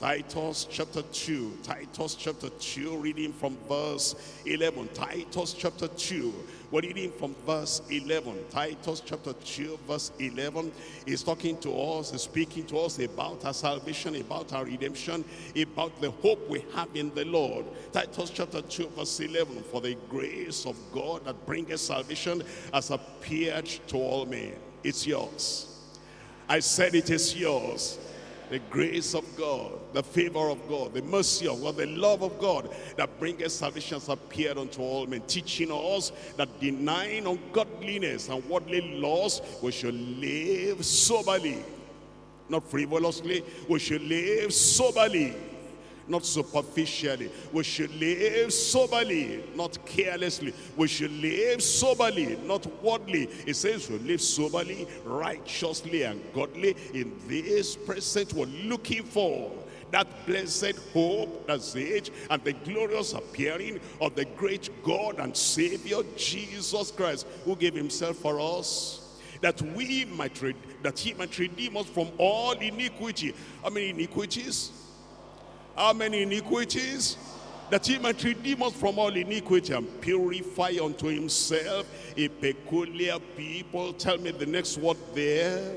Titus chapter 2, Titus chapter 2, reading from verse 11. Titus chapter 2, we're reading from verse 11. Titus chapter 2, verse 11 is talking to us, is speaking to us about our salvation, about our redemption, about the hope we have in the Lord. Titus chapter 2, verse 11, for the grace of God that bringeth salvation has appeared to all men. It's yours. I said it is yours the grace of God, the favor of God, the mercy of God, the love of God that bringeth salvation appeared unto all men, teaching us that denying ungodliness and worldly laws, we should live soberly, not frivolously, we should live soberly not superficially. We should live soberly, not carelessly. We should live soberly, not worldly. It says we live soberly, righteously, and godly in this present we're looking for that blessed hope, that's it, and the glorious appearing of the great God and Savior Jesus Christ, who gave himself for us, that we might, that he might redeem us from all iniquity. How many iniquities? How many iniquities? That he might redeem us from all iniquity and purify unto himself a peculiar people. Tell me the next word there.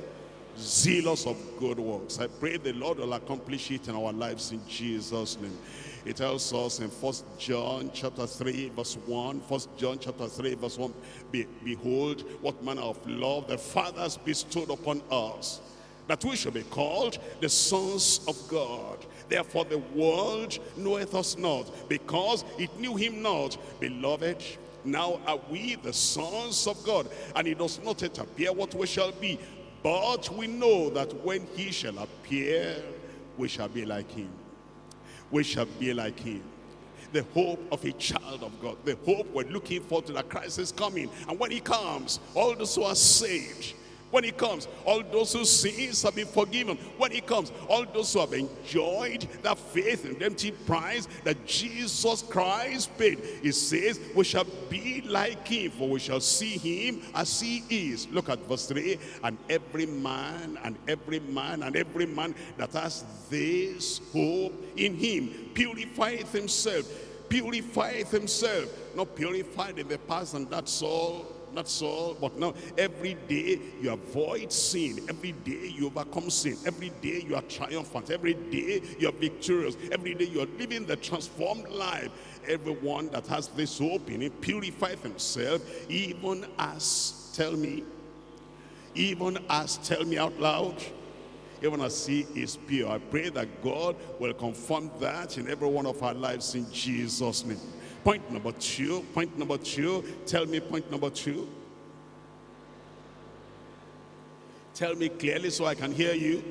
Zealous of good works. I pray the Lord will accomplish it in our lives in Jesus' name. It tells us in First John chapter 3 verse 1, First John chapter 3 verse 1, Be, Behold, what manner of love the Father has bestowed upon us, that we should be called the sons of God. Therefore the world knoweth us not, because it knew him not. Beloved, now are we the sons of God, and it does not yet appear what we shall be. But we know that when he shall appear, we shall be like him. We shall be like him the hope of a child of God. The hope we're looking for to that Christ is coming. And when he comes, all those who are saved, when he comes, all those whose sins have been forgiven. When he comes, all those who have enjoyed that faith and empty price that Jesus Christ paid. He says, we shall be like him, for we shall see him as he is. Look at verse 3. And every man, and every man, and every man that has this hope in him purifieth himself. Purifieth himself. Not purified in the past, and that's all that's all. But now, every day you avoid sin. Every day you overcome sin. Every day you are triumphant. Every day you are victorious. Every day you are living the transformed life. Everyone that has this hope in him purifies himself, even as, tell me, even as, tell me out loud, even as he is pure. I pray that God will confirm that in every one of our lives in Jesus' name. Point number two, point number two, tell me point number two. Tell me clearly so I can hear you.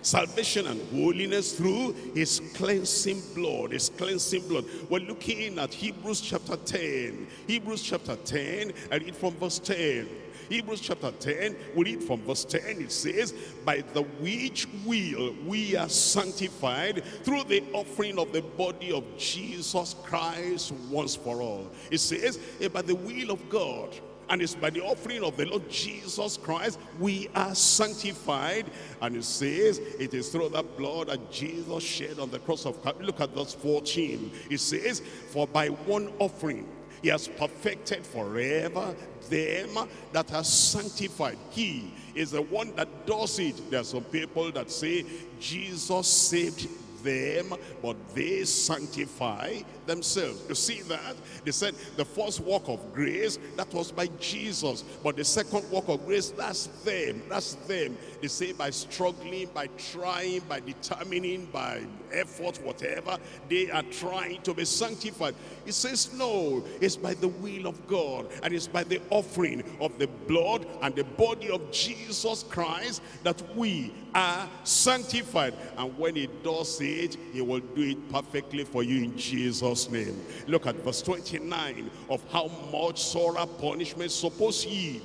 Salvation and holiness through his cleansing blood, his cleansing blood. We're looking at Hebrews chapter 10. Hebrews chapter 10, I read from verse 10. Hebrews chapter 10, we read from verse 10, it says, By the which will we are sanctified through the offering of the body of Jesus Christ once for all. It says, by the will of God, and it's by the offering of the Lord Jesus Christ we are sanctified. And it says it is through the blood that Jesus shed on the cross of Calvary. Look at verse 14 it says for by one offering he has perfected forever them that are sanctified. He is the one that does it. There are some people that say Jesus saved them, but they sanctify themselves. You see that? They said the first work of grace, that was by Jesus. But the second work of grace, that's them. That's them. They say by struggling, by trying, by determining, by effort, whatever, they are trying to be sanctified. He says, no, it's by the will of God. And it's by the offering of the blood and the body of Jesus Christ that we are sanctified. And when he does it, he will do it perfectly for you in Jesus' name. Look at verse 29 of how much sorrow punishment suppose ye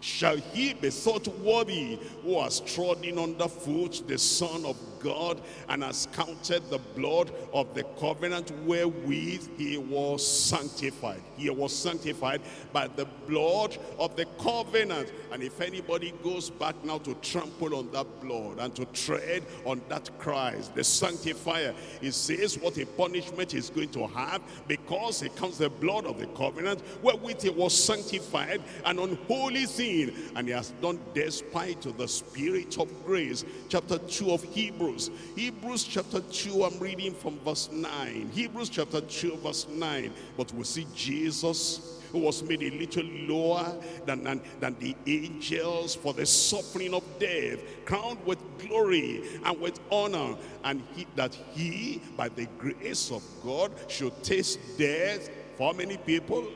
shall he be thought worthy who has trodden underfoot the Son of God and has counted the blood of the covenant wherewith he was sanctified. He was sanctified by the blood of the covenant. And if anybody goes back now to trample on that blood and to tread on that Christ, the sanctifier, he says what a punishment he's going to have because he counts the blood of the covenant wherewith he was sanctified an unholy thing and he has done despite to the spirit of grace. Chapter 2 of Hebrews. Hebrews chapter 2, I'm reading from verse 9. Hebrews chapter 2 verse 9. But we see Jesus who was made a little lower than, than, than the angels for the suffering of death, crowned with glory and with honor, and he, that he, by the grace of God, should taste death for many people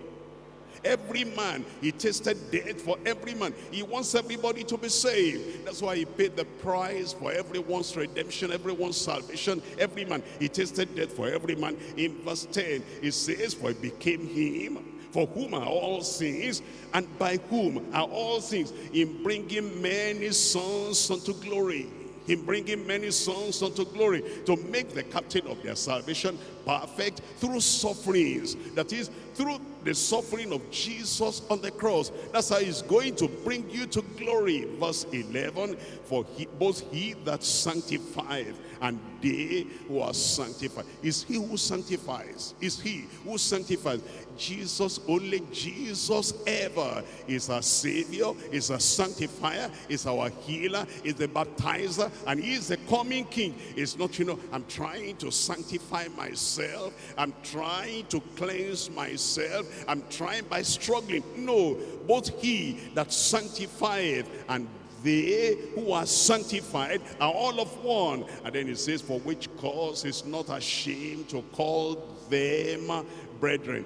Every man, he tasted death for every man. He wants everybody to be saved. That's why he paid the price for everyone's redemption, everyone's salvation. Every man, he tasted death for every man. In verse 10, it says, for it became him for whom are all things, and by whom are all things, in bringing many sons unto glory in bringing many sons unto glory to make the captain of their salvation perfect through sufferings. That is through the suffering of Jesus on the cross. That's how he's going to bring you to glory. Verse 11 for he, both he that sanctifieth and they who are sanctified. Is he who sanctifies? Is he who sanctifies Jesus, only Jesus ever is our Savior, is our sanctifier, is our healer, is the baptizer, and he is the coming King. It's not, you know, I'm trying to sanctify myself, I'm trying to cleanse myself, I'm trying by struggling. No, both he that sanctifieth and they who are sanctified are all of one. And then it says, for which cause is not ashamed to call them brethren.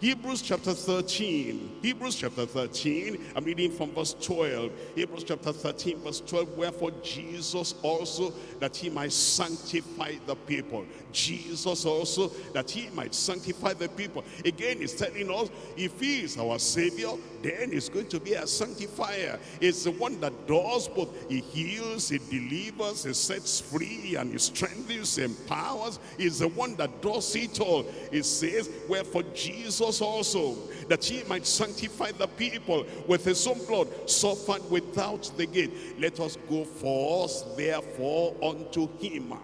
Hebrews chapter 13. Hebrews chapter 13. I'm reading from verse 12. Hebrews chapter 13 verse 12. Wherefore Jesus also that he might sanctify the people. Jesus also that he might sanctify the people. Again he's telling us if he is our savior then he's going to be a sanctifier. He's the one that does both. He heals, he delivers, he sets free and he strengthens, he empowers. He's the one that does it all. It says wherefore Jesus also, that he might sanctify the people with his own blood, suffered without the gate. Let us go forth, therefore, unto him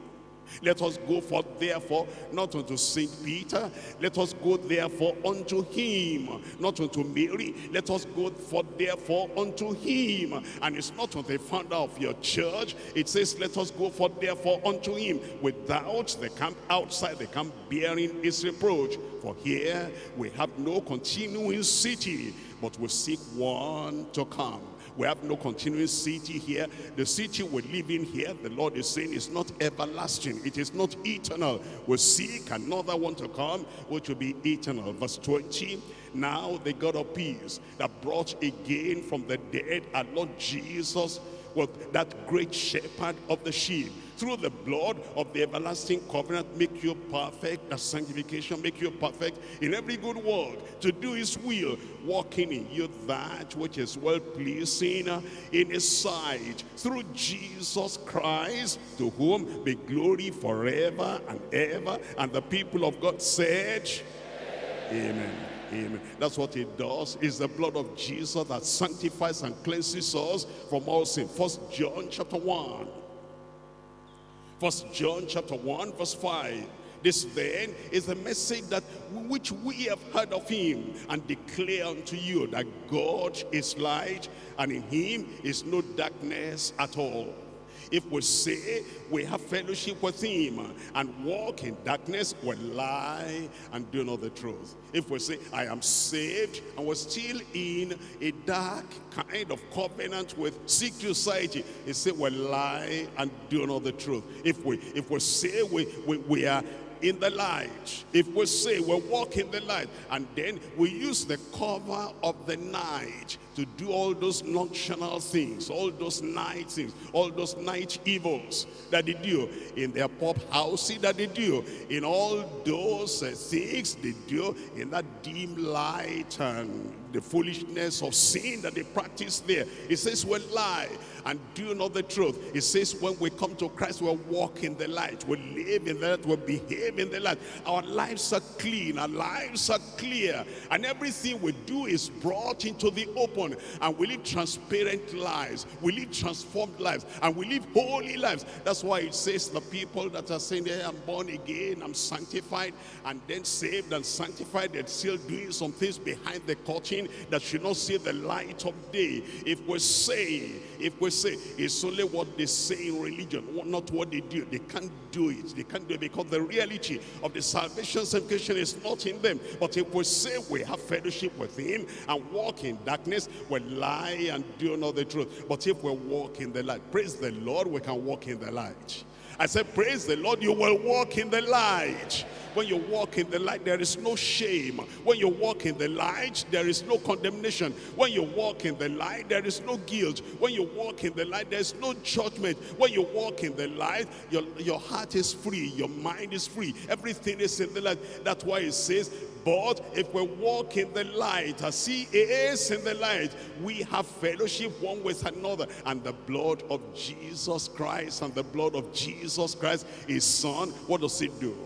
let us go forth therefore, not unto St. Peter. Let us go therefore unto him, not unto Mary. Let us go forth therefore unto him. And it's not unto the founder of your church. It says, let us go forth therefore unto him, without the camp, outside the camp, bearing his reproach. For here we have no continuing city, but we seek one to come. We have no continuing city here. The city we live in here, the Lord is saying, is not everlasting. It is not eternal. We seek another one to come, which will be eternal. Verse 20, now the God of peace that brought again from the dead our Lord Jesus, was that great shepherd of the sheep through the blood of the everlasting covenant make you perfect the sanctification make you perfect in every good work to do his will walking in you that which is well pleasing in his sight through jesus christ to whom be glory forever and ever and the people of god said amen Amen. That's what it does. It's the blood of Jesus that sanctifies and cleanses us from all sin. First John chapter 1. First John chapter 1 verse 5. This then is the message that which we have heard of him and declare unto you that God is light and in him is no darkness at all. If we say we have fellowship with him and walk in darkness, we lie and do not the truth. If we say, I am saved, and we're still in a dark kind of covenant with secret society, he said, we lie and do not the truth. If we if we say we, we, we are in the light. If we say we walk in the light and then we use the cover of the night to do all those nocturnal things, all those night things, all those night evils that they do in their pop house that they do, in all those uh, things they do in that dim light and the foolishness of sin that they practice there. It says we lie and do not the truth. It says when we come to Christ, we walk in the light, we live in the light, we behave in the light. Our lives are clean, our lives are clear, and everything we do is brought into the open, and we live transparent lives, we live transformed lives, and we live holy lives. That's why it says the people that are saying, hey, I'm born again, I'm sanctified, and then saved and sanctified, they're still doing some things behind the curtain that should not see the light of day. If we say, if we say, it's only what they say in religion, not what they do. They can't do it. They can't do it because the reality of the salvation salvation is not in them. But if we say we have fellowship with him and walk in darkness, we lie and do not the truth. But if we walk in the light, praise the Lord, we can walk in the light. I said, praise the Lord, you will walk in the light. When you walk in the light, there is no shame. When you walk in the light, there is no condemnation. When you walk in the light, there is no guilt. When you walk in the light, there is no judgment. When you walk in the light, your, your heart is free. Your mind is free. Everything is in the light. That's why it says, but if we walk in the light, as he is in the light, we have fellowship one with another. And the blood of Jesus Christ and the blood of Jesus Christ, his son, what does it do?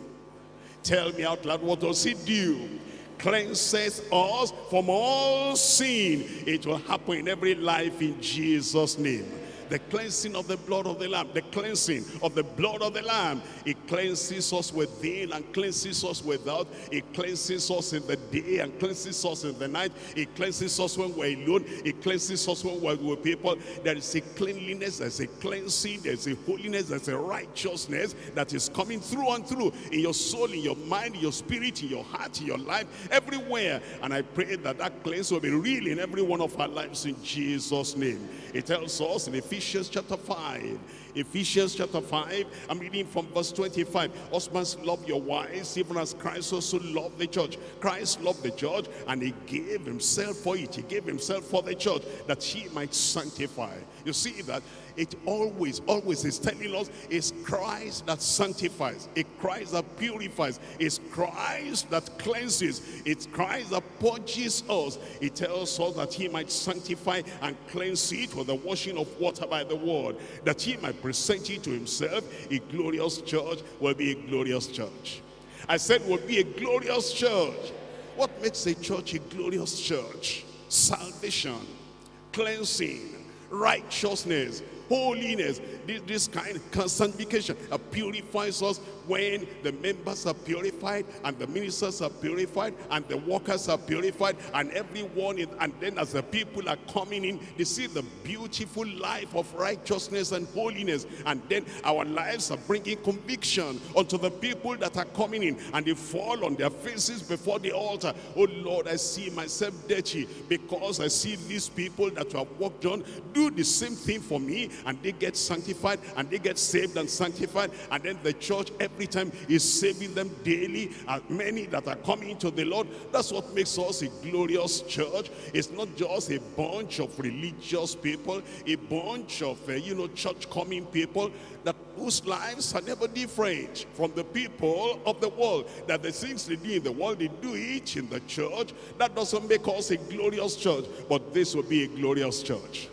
Tell me out loud, what does it do? Cleanses us from all sin. It will happen in every life in Jesus' name the cleansing of the blood of the lamb the cleansing of the blood of the lamb. It cleanses us within and cleanses us without. It cleanses us in the day and cleanses us in the night. It cleanses us when we're alone. It cleanses us when we're with people. There is a cleanliness there's a cleansing there's a holiness there's a righteousness that is coming through and through in your soul in your mind in your spirit in your heart in your life everywhere. And i pray that that cleanse will be real in every one of our lives in jesus name. It tells us in Ephesians Ephesians chapter 5. Ephesians chapter 5, I'm reading from verse 25. Husbands, love your wives, even as Christ also loved the church. Christ loved the church, and he gave himself for it. He gave himself for the church, that he might sanctify. You see that it always, always is telling us it's Christ that sanctifies, it's Christ that purifies, it's Christ that cleanses, it's Christ that purges us. It tells us that he might sanctify and cleanse it with the washing of water by the word, that he might present it to himself. A glorious church will be a glorious church. I said will be a glorious church. What makes a church a glorious church? Salvation, cleansing, righteousness, holiness, this, this kind of sanctification uh, purifies us when the members are purified and the ministers are purified and the workers are purified and everyone is, and then as the people are coming in, they see the beautiful life of righteousness and holiness and then our lives are bringing conviction unto the people that are coming in and they fall on their faces before the altar. Oh Lord, I see myself dirty because I see these people that have walked on do the same thing for me and they get sanctified and they get saved and sanctified and then the church every time is saving them daily as many that are coming to the Lord. That's what makes us a glorious church. It's not just a bunch of religious people a bunch of uh, you know church coming people that whose lives are never different from the people of the world. That the things they do in the world they do it in the church. That doesn't make us a glorious church but this will be a glorious church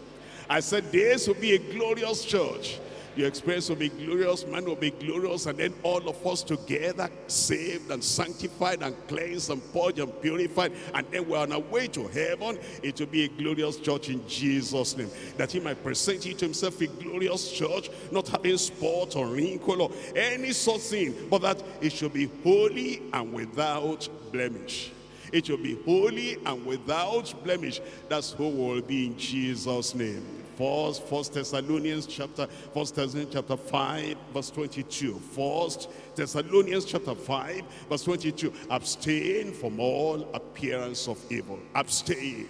I said this will be a glorious church your experience will be glorious, man will be glorious, and then all of us together, saved and sanctified and cleansed and purged and purified, and then we're on our way to heaven. It will be a glorious church in Jesus' name. That he might present it to himself a glorious church, not having spot or wrinkle or any such thing, but that it should be holy and without blemish. It will be holy and without blemish. That's who will be in Jesus' name. First, First Thessalonians chapter, First Thessalonians chapter 5, verse 22. First Thessalonians chapter 5, verse 22. Abstain from all appearance of evil. Abstain.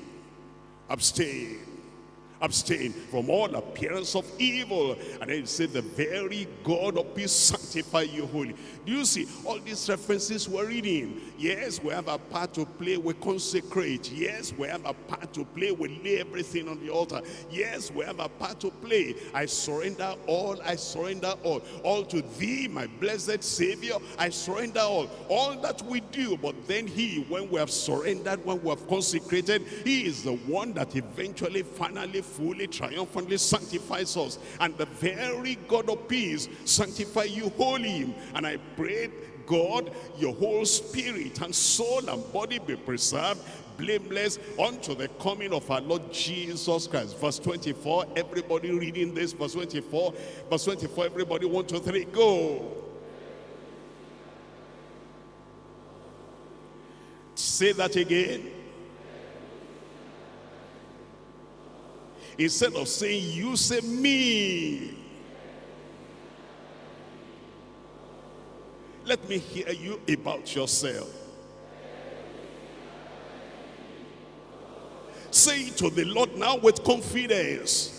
Abstain abstain from all appearance of evil. And then it said, the very God of peace sanctify you wholly. Do you see all these references we're reading? Yes, we have a part to play, we consecrate. Yes, we have a part to play, we lay everything on the altar. Yes, we have a part to play. I surrender all, I surrender all. All to thee, my blessed Savior, I surrender all. All that we do, but then he, when we have surrendered, when we have consecrated, he is the one that eventually, finally, fully, triumphantly sanctifies us. And the very God of peace sanctify you wholly. And I pray, God, your whole spirit and soul and body be preserved blameless unto the coming of our Lord Jesus Christ. Verse 24, everybody reading this, verse 24, verse 24, everybody, one, two, three, go. Say that again. Instead of saying you, say me. Let me hear you about yourself. Say to the Lord now with confidence.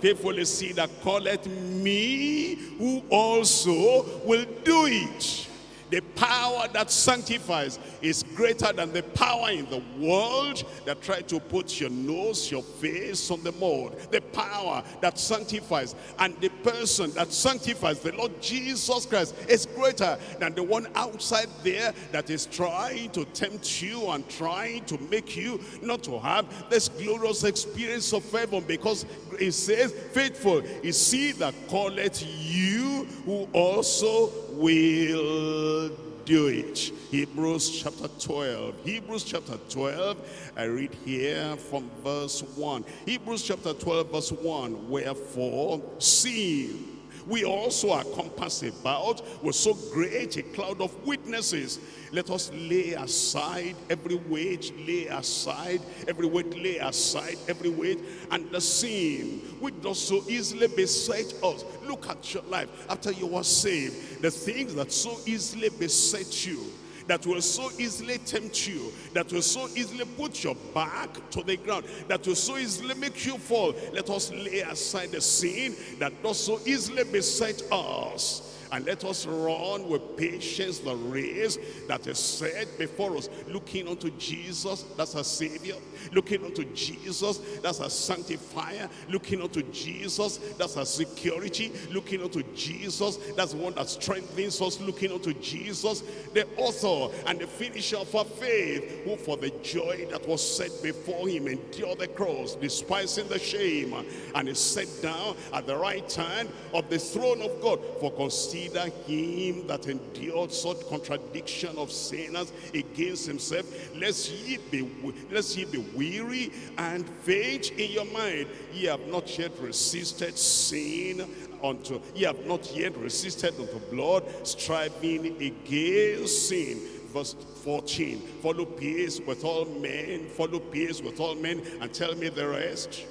Faithfully see that calleth me who also will do it. The power that sanctifies is greater than the power in the world that try to put your nose, your face on the mold. The power that sanctifies and the person that sanctifies, the Lord Jesus Christ, is greater than the one outside there that is trying to tempt you and trying to make you not to have this glorious experience of heaven because it says, faithful is he that calleth you who also will do it. Hebrews chapter 12. Hebrews chapter 12, I read here from verse 1. Hebrews chapter 12, verse 1. Wherefore, seeing we also are compassed about with so great a cloud of witnesses. Let us lay aside every weight, lay aside every weight, lay aside every weight, and the sin which does so easily beset us. Look at your life after you were saved. The things that so easily beset you that will so easily tempt you, that will so easily put your back to the ground, that will so easily make you fall. Let us lay aside the sin that does so easily beset us and let us run with patience the race that is set before us. Looking unto Jesus, that's our Savior. Looking unto Jesus, that's our sanctifier. Looking unto Jesus, that's our security. Looking unto Jesus, that's the one that strengthens us. Looking unto Jesus, the author and the finisher of our faith, who for the joy that was set before him endured the cross, despising the shame, and is set down at the right hand of the throne of God. For consider him that endured such contradiction of sinners against himself, lest ye be, lest ye be weary and faint in your mind. Ye have not yet resisted sin unto, ye have not yet resisted unto blood, striving against sin verse 14 follow peace with all men follow peace with all men and tell me the rest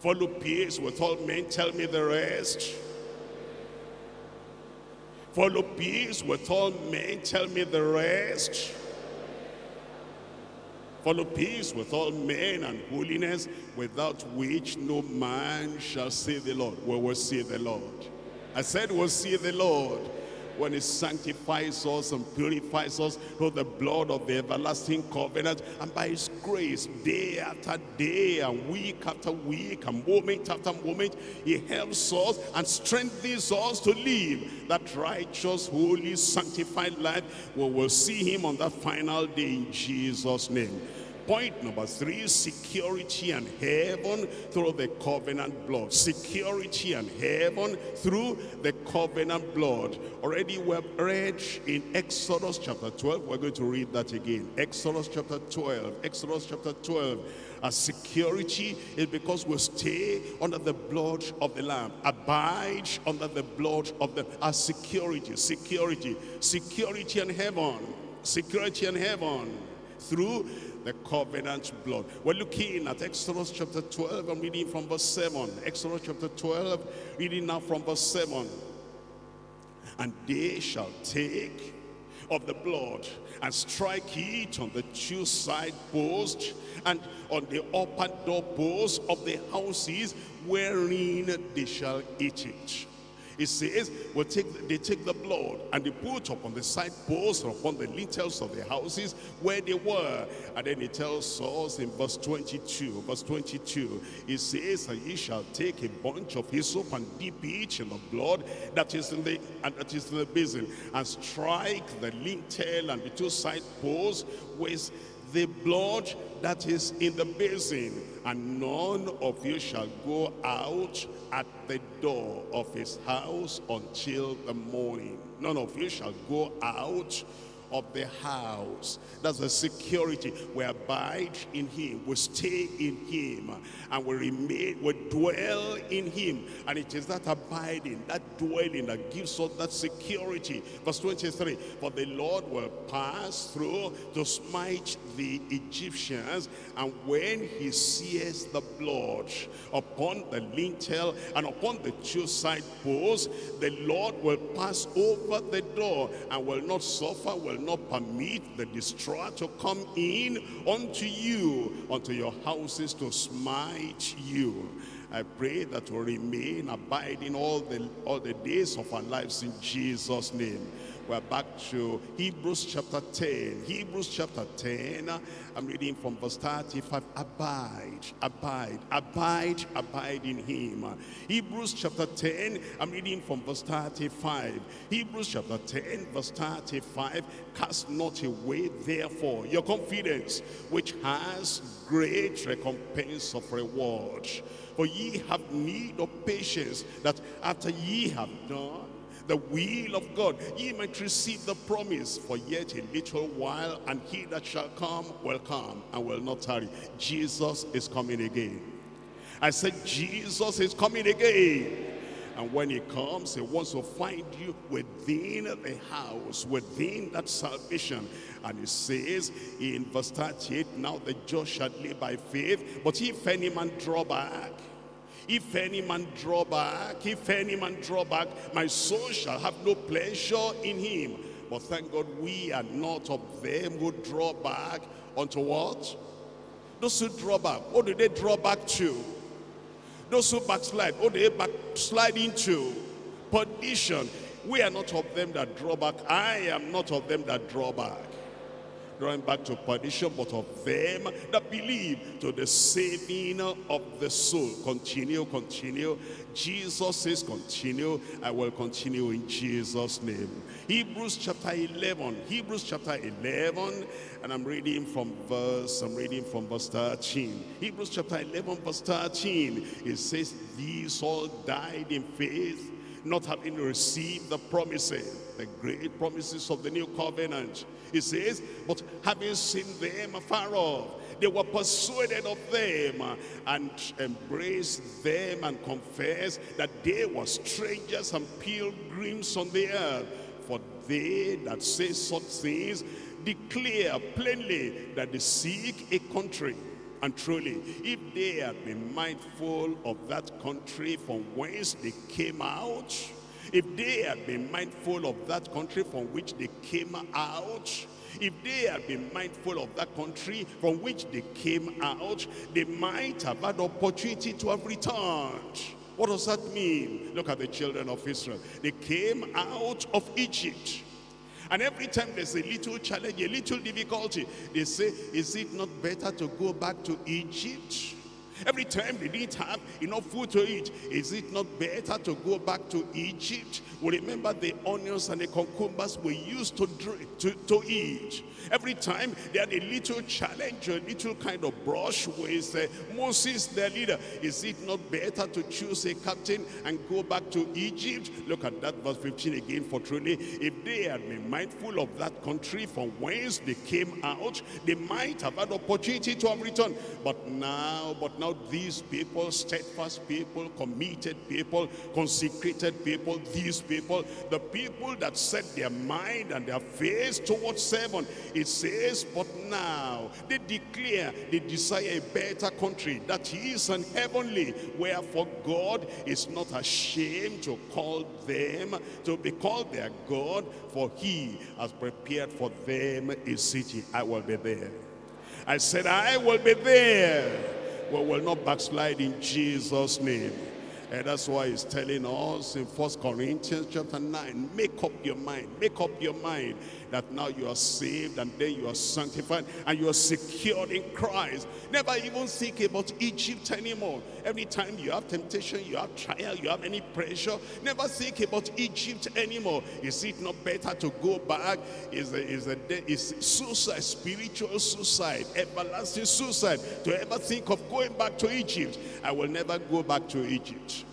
follow peace with all men tell me the rest follow peace with all men tell me the rest Follow peace with all men and holiness, without which no man shall see the Lord. We will see the Lord. I said we'll see the Lord when he sanctifies us and purifies us through the blood of the everlasting covenant. And by his grace day after day and week after week and moment after moment he helps us and strengthens us to live that righteous holy sanctified life. We will see him on that final day in jesus name Point number three, security and heaven through the covenant blood. Security and heaven through the covenant blood. Already we have read in Exodus chapter 12. We're going to read that again. Exodus chapter 12. Exodus chapter 12. Our security is because we stay under the blood of the Lamb. Abide under the blood of the... Our security, security, security in heaven. Security in heaven through the covenant blood. We're looking at Exodus chapter 12. I'm reading from verse 7. Exodus chapter 12, reading now from verse 7. And they shall take of the blood and strike it on the two side posts and on the upper door posts of the houses wherein they shall eat it it says, well, take, they take the blood and they put upon the side posts or upon the lintels of the houses where they were. And then it tells us in verse 22, verse 22, it says, and ye shall take a bunch of hyssop and dip it in the blood that is in the, and that is in the basin and strike the lintel and the two side posts with the blood that is in the basin, and none of you shall go out at the door of his house until the morning. None of you shall go out of the house. That's the security. We abide in him. We stay in him. And we remain, we dwell in him. And it is that abiding, that dwelling that gives us that security. Verse 23, For the Lord will pass through to smite the Egyptians. And when he sees the blood upon the lintel and upon the two side posts, the Lord will pass over the door and will not suffer, will not permit the destroyer to come in unto you, unto your houses to smite you. I pray that we remain abiding all the all the days of our lives in Jesus' name. We're back to Hebrews chapter 10. Hebrews chapter 10. I'm reading from verse 35. Abide, abide, abide, abide in him. Hebrews chapter 10. I'm reading from verse 35. Hebrews chapter 10, verse 35. Cast not away, therefore, your confidence, which has great recompense of reward. For ye have need of patience, that after ye have done the will of God, ye might receive the promise for yet a little while, and he that shall come will come and will not tarry. Jesus is coming again. I said, Jesus is coming again. And when he comes, he wants to find you within the house, within that salvation. And he says in verse 38, Now the just shall live by faith, but if any man draw back, if any man draw back, if any man draw back, my soul shall have no pleasure in him. But thank God we are not of them who draw back unto what? Those who draw back, what do they draw back to? Those who backslide, what do they backslide into? Perdition. We are not of them that draw back. I am not of them that draw back drawing back to perdition, but of them that believe to the saving of the soul. Continue, continue. Jesus says continue. I will continue in Jesus' name. Hebrews chapter 11. Hebrews chapter 11. And I'm reading from verse, I'm reading from verse 13. Hebrews chapter 11, verse 13. It says, These all died in faith not having received the promises, the great promises of the new covenant. He says, but having seen them afar off, they were persuaded of them and embraced them and confessed that they were strangers and pilgrims on the earth. For they that say such things declare plainly that they seek a country and truly, if they had been mindful of that country from whence they came out, if they had been mindful of that country from which they came out, if they had been mindful of that country from which they came out, they might have had opportunity to have returned. What does that mean? Look at the children of Israel. They came out of Egypt. And every time there's a little challenge, a little difficulty, they say, is it not better to go back to Egypt? Every time they didn't have enough food to eat, is it not better to go back to Egypt? We remember the onions and the cucumbers we used to, drink, to, to eat. Every time they had a little challenge, a little kind of brush with uh, Moses, their leader. Is it not better to choose a captain and go back to Egypt? Look at that verse 15 again. For truly, if they had been mindful of that country from whence they came out, they might have had opportunity to have returned. But now, but now these people, steadfast people, committed people, consecrated people, these people, the people that set their mind and their face towards heaven, it says, but now they declare they desire a better country that is an heavenly, wherefore God is not ashamed to call them, to be called their God, for he has prepared for them a city. I will be there. I said, I will be there. We will not backslide in Jesus' name. And that's why he's telling us in First Corinthians chapter 9, make up your mind, make up your mind that now you are saved and then you are sanctified and you are secured in Christ. Never even think about Egypt anymore. Every time you have temptation, you have trial, you have any pressure, never think about Egypt anymore. Is it not better to go back? Is a, is a, is suicide, spiritual suicide, everlasting suicide, to ever think of going back to Egypt? I will never go back to Egypt.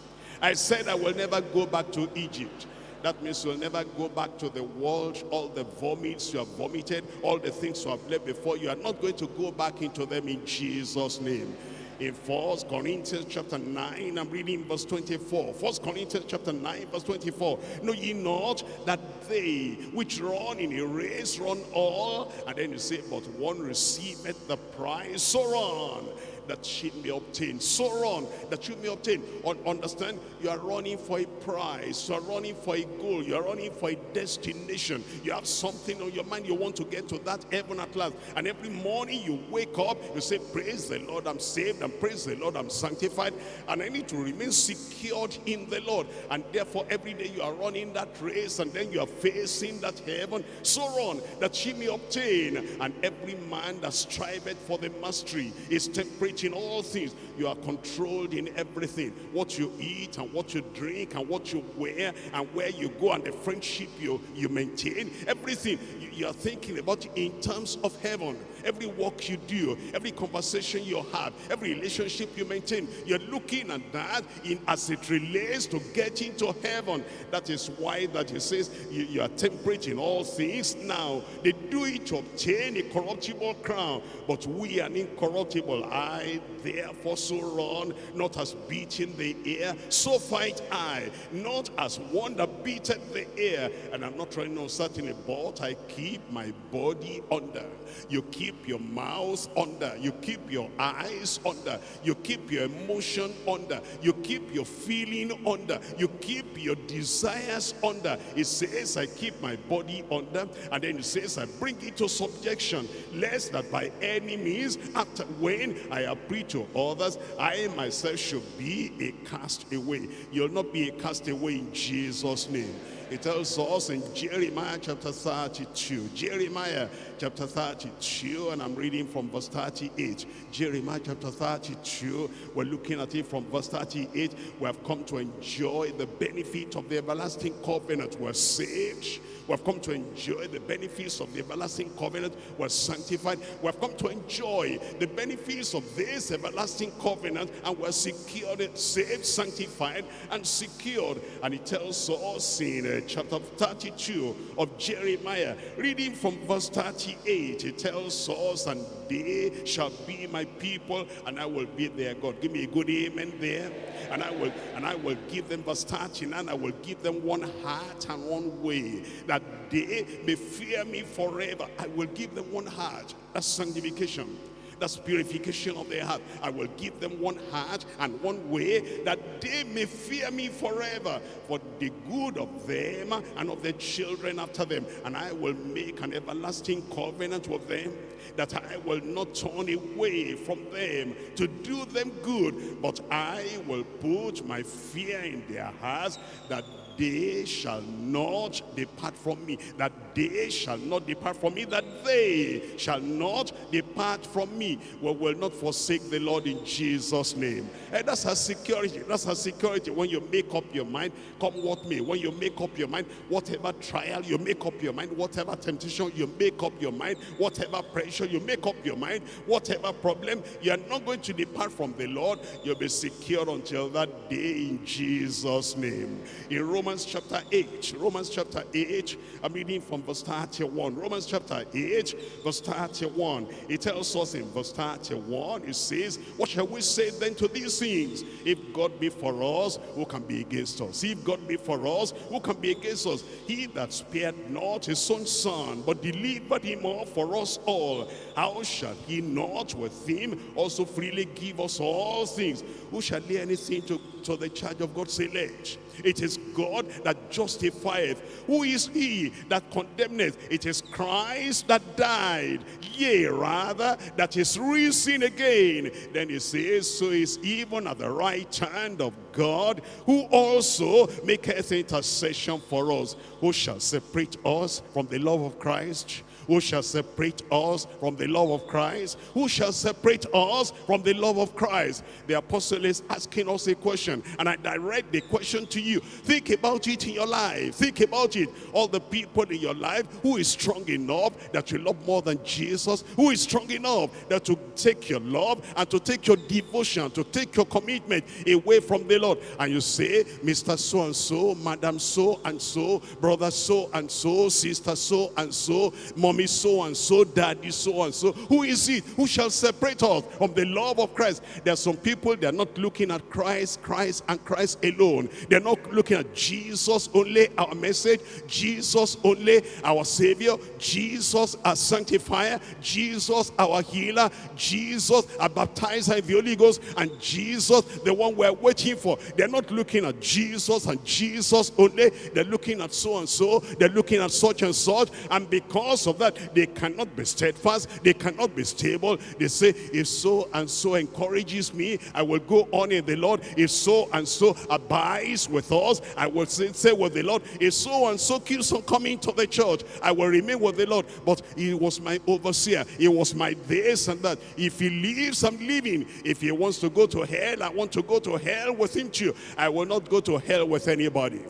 I said I will never go back to Egypt. That means you'll never go back to the world, all the vomits you have vomited, all the things you have left before. You are not going to go back into them in Jesus' name. In First Corinthians chapter 9, I'm reading verse 24. First Corinthians chapter 9, verse 24. Know ye not that they which run in a race run all? And then you say, but one receiveth the prize. So run that she may obtain. So run that you may obtain. understand? You are running for a prize. You are running for a goal. You are running for a destination. You have something on your mind. You want to get to that heaven at last. And every morning you wake up, you say, praise the Lord, I'm saved. And praise the Lord, I'm sanctified. And I need to remain secured in the Lord. And therefore, every day you are running that race. And then you are facing that heaven. So run that she may obtain. And every man that striveth for the mastery is temperate in all things. You are controlled in everything. What you eat and what you drink and what you wear and where you go and the friendship you, you maintain. Everything you, you are thinking about in terms of heaven. Every work you do, every conversation you have, every relationship you maintain. You're looking at that in as it relates to getting to heaven. That is why that he says you, you are temperate in all things. Now, they do it to obtain a corruptible crown, but we are incorruptible. I therefore so run, not as beating the air, so fight I, not as one that beateth the air. And I'm not running on certainly, but I keep my body under. You keep your mouth under. You keep your eyes under. You keep your emotion under. You keep your feeling under. You keep your desires under. It says, I keep my body under. And then it says, I bring it to subjection, lest that by any means, after when I preached to others, I myself should be a castaway. You'll not be a castaway in Jesus' name. It tells us in Jeremiah chapter 32. Jeremiah chapter 32, and I'm reading from verse 38. Jeremiah chapter 32, we're looking at it from verse 38. We have come to enjoy the benefit of the everlasting covenant. We're saved. We have come to enjoy the benefits of the everlasting covenant. We're sanctified. We have come to enjoy the benefits of this everlasting covenant, and we're secured, saved, sanctified, and secured. And it tells us in uh, uh, chapter 32 of Jeremiah, reading from verse 38, it tells us, and they shall be my people, and I will be their God. Give me a good amen there. And I will and I will give them verse 39, I will give them one heart and one way, that they may fear me forever. I will give them one heart. That's sanctification That's purification of their heart. I will give them one heart and one way that they may fear me forever for the good of them and of their children after them. And I will make an everlasting covenant with them that I will not turn away from them to do them good, but I will put my fear in their hearts that they shall not depart from me, that they shall not depart from me, that they shall not depart from me. We will not forsake the Lord in Jesus' name. And that's our security. That's our security. When you make up your mind, come what may. When you make up your mind, whatever trial, you make up your mind. Whatever temptation, you make up your mind. Whatever pressure, you make up your mind. Whatever problem, you are not going to depart from the Lord. You'll be secure until that day in Jesus' name. In Romans chapter 8, Romans chapter 8, I'm reading from verse 31. Romans chapter 8, verse 31. It tells us in verse 31, it says, What shall we say then to these things? If God be for us, who can be against us? If God be for us, who can be against us? He that spared not his own son, but delivered him up for us all, how shall he not with him also freely give us all things? Who shall lay anything to, to the charge of God's elect? It is God that justifieth. Who is he that condemneth? It is Christ that died. Yea, rather, that is risen again. Then he says, so is even at the right hand of God, who also maketh intercession for us. Who shall separate us from the love of Christ? Who shall separate us from the love of Christ? Who shall separate us from the love of Christ? The apostle is asking us a question, and I direct the question to you. Think about it in your life. Think about it. All the people in your life who is strong enough that you love more than Jesus, who is strong enough that to take your love and to take your devotion, to take your commitment away from the Lord. And you say, Mr. So-and-so, Madam so-and-so, brother so-and-so, sister so-and-so, mom mommy so and so, daddy so and so. Who is it? Who shall separate us from the love of Christ? There are some people, they're not looking at Christ, Christ, and Christ alone. They're not looking at Jesus only, our message, Jesus only, our Savior, Jesus, our sanctifier, Jesus, our healer, Jesus, our baptizer in the Holy Ghost, and Jesus, the one we're waiting for. They're not looking at Jesus and Jesus only. They're looking at so and so. They're looking at such and such. And because of that, that they cannot be steadfast, they cannot be stable. They say, if so and so encourages me, I will go on in the Lord. If so and so abides with us, I will say, say with the Lord. If so and so keeps on coming to the church, I will remain with the Lord. But he was my overseer. He was my this and that. If he leaves, I'm leaving. If he wants to go to hell, I want to go to hell with him too. I will not go to hell with anybody.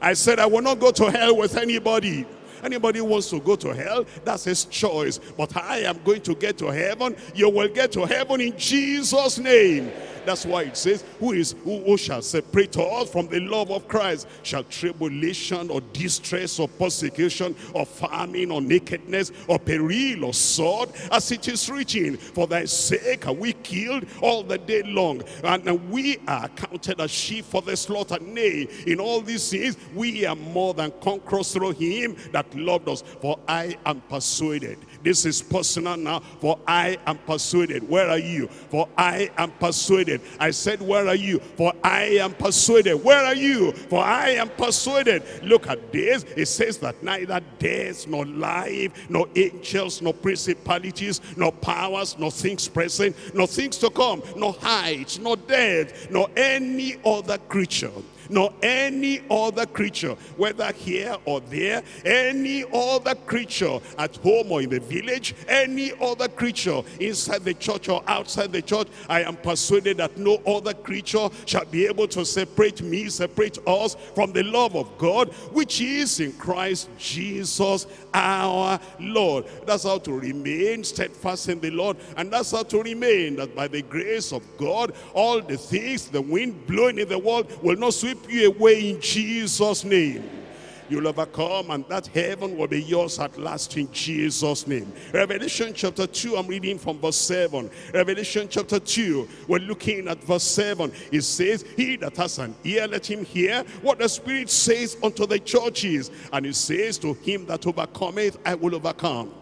I said I will not go to hell with anybody. Anybody wants to go to hell, that's his choice. But I am going to get to heaven. You will get to heaven in Jesus' name. That's why it says, who is who, who shall separate us from the love of Christ? Shall tribulation or distress or persecution or famine or nakedness or peril or sword? As it is written, for thy sake are we killed all the day long. And we are counted as sheep for the slaughter. Nay, in all these things, we are more than conquerors through him that loved us. For I am persuaded this is personal now. For I am persuaded. Where are you? For I am persuaded. I said, where are you? For I am persuaded. Where are you? For I am persuaded. Look at this. It says that neither death, nor life, nor angels, nor principalities, nor powers, nor things present, nor things to come, nor height, nor depth, nor any other creature nor any other creature, whether here or there, any other creature at home or in the village, any other creature inside the church or outside the church, I am persuaded that no other creature shall be able to separate me, separate us from the love of God, which is in Christ Jesus our Lord. That's how to remain steadfast in the Lord, and that's how to remain, that by the grace of God, all the things, the wind blowing in the world will not sweep sweep you away in Jesus' name. You'll overcome and that heaven will be yours at last in Jesus' name. Revelation chapter 2, I'm reading from verse 7. Revelation chapter 2, we're looking at verse 7. It says, He that has an ear, let him hear what the Spirit says unto the churches. And it says, To him that overcometh, I will overcome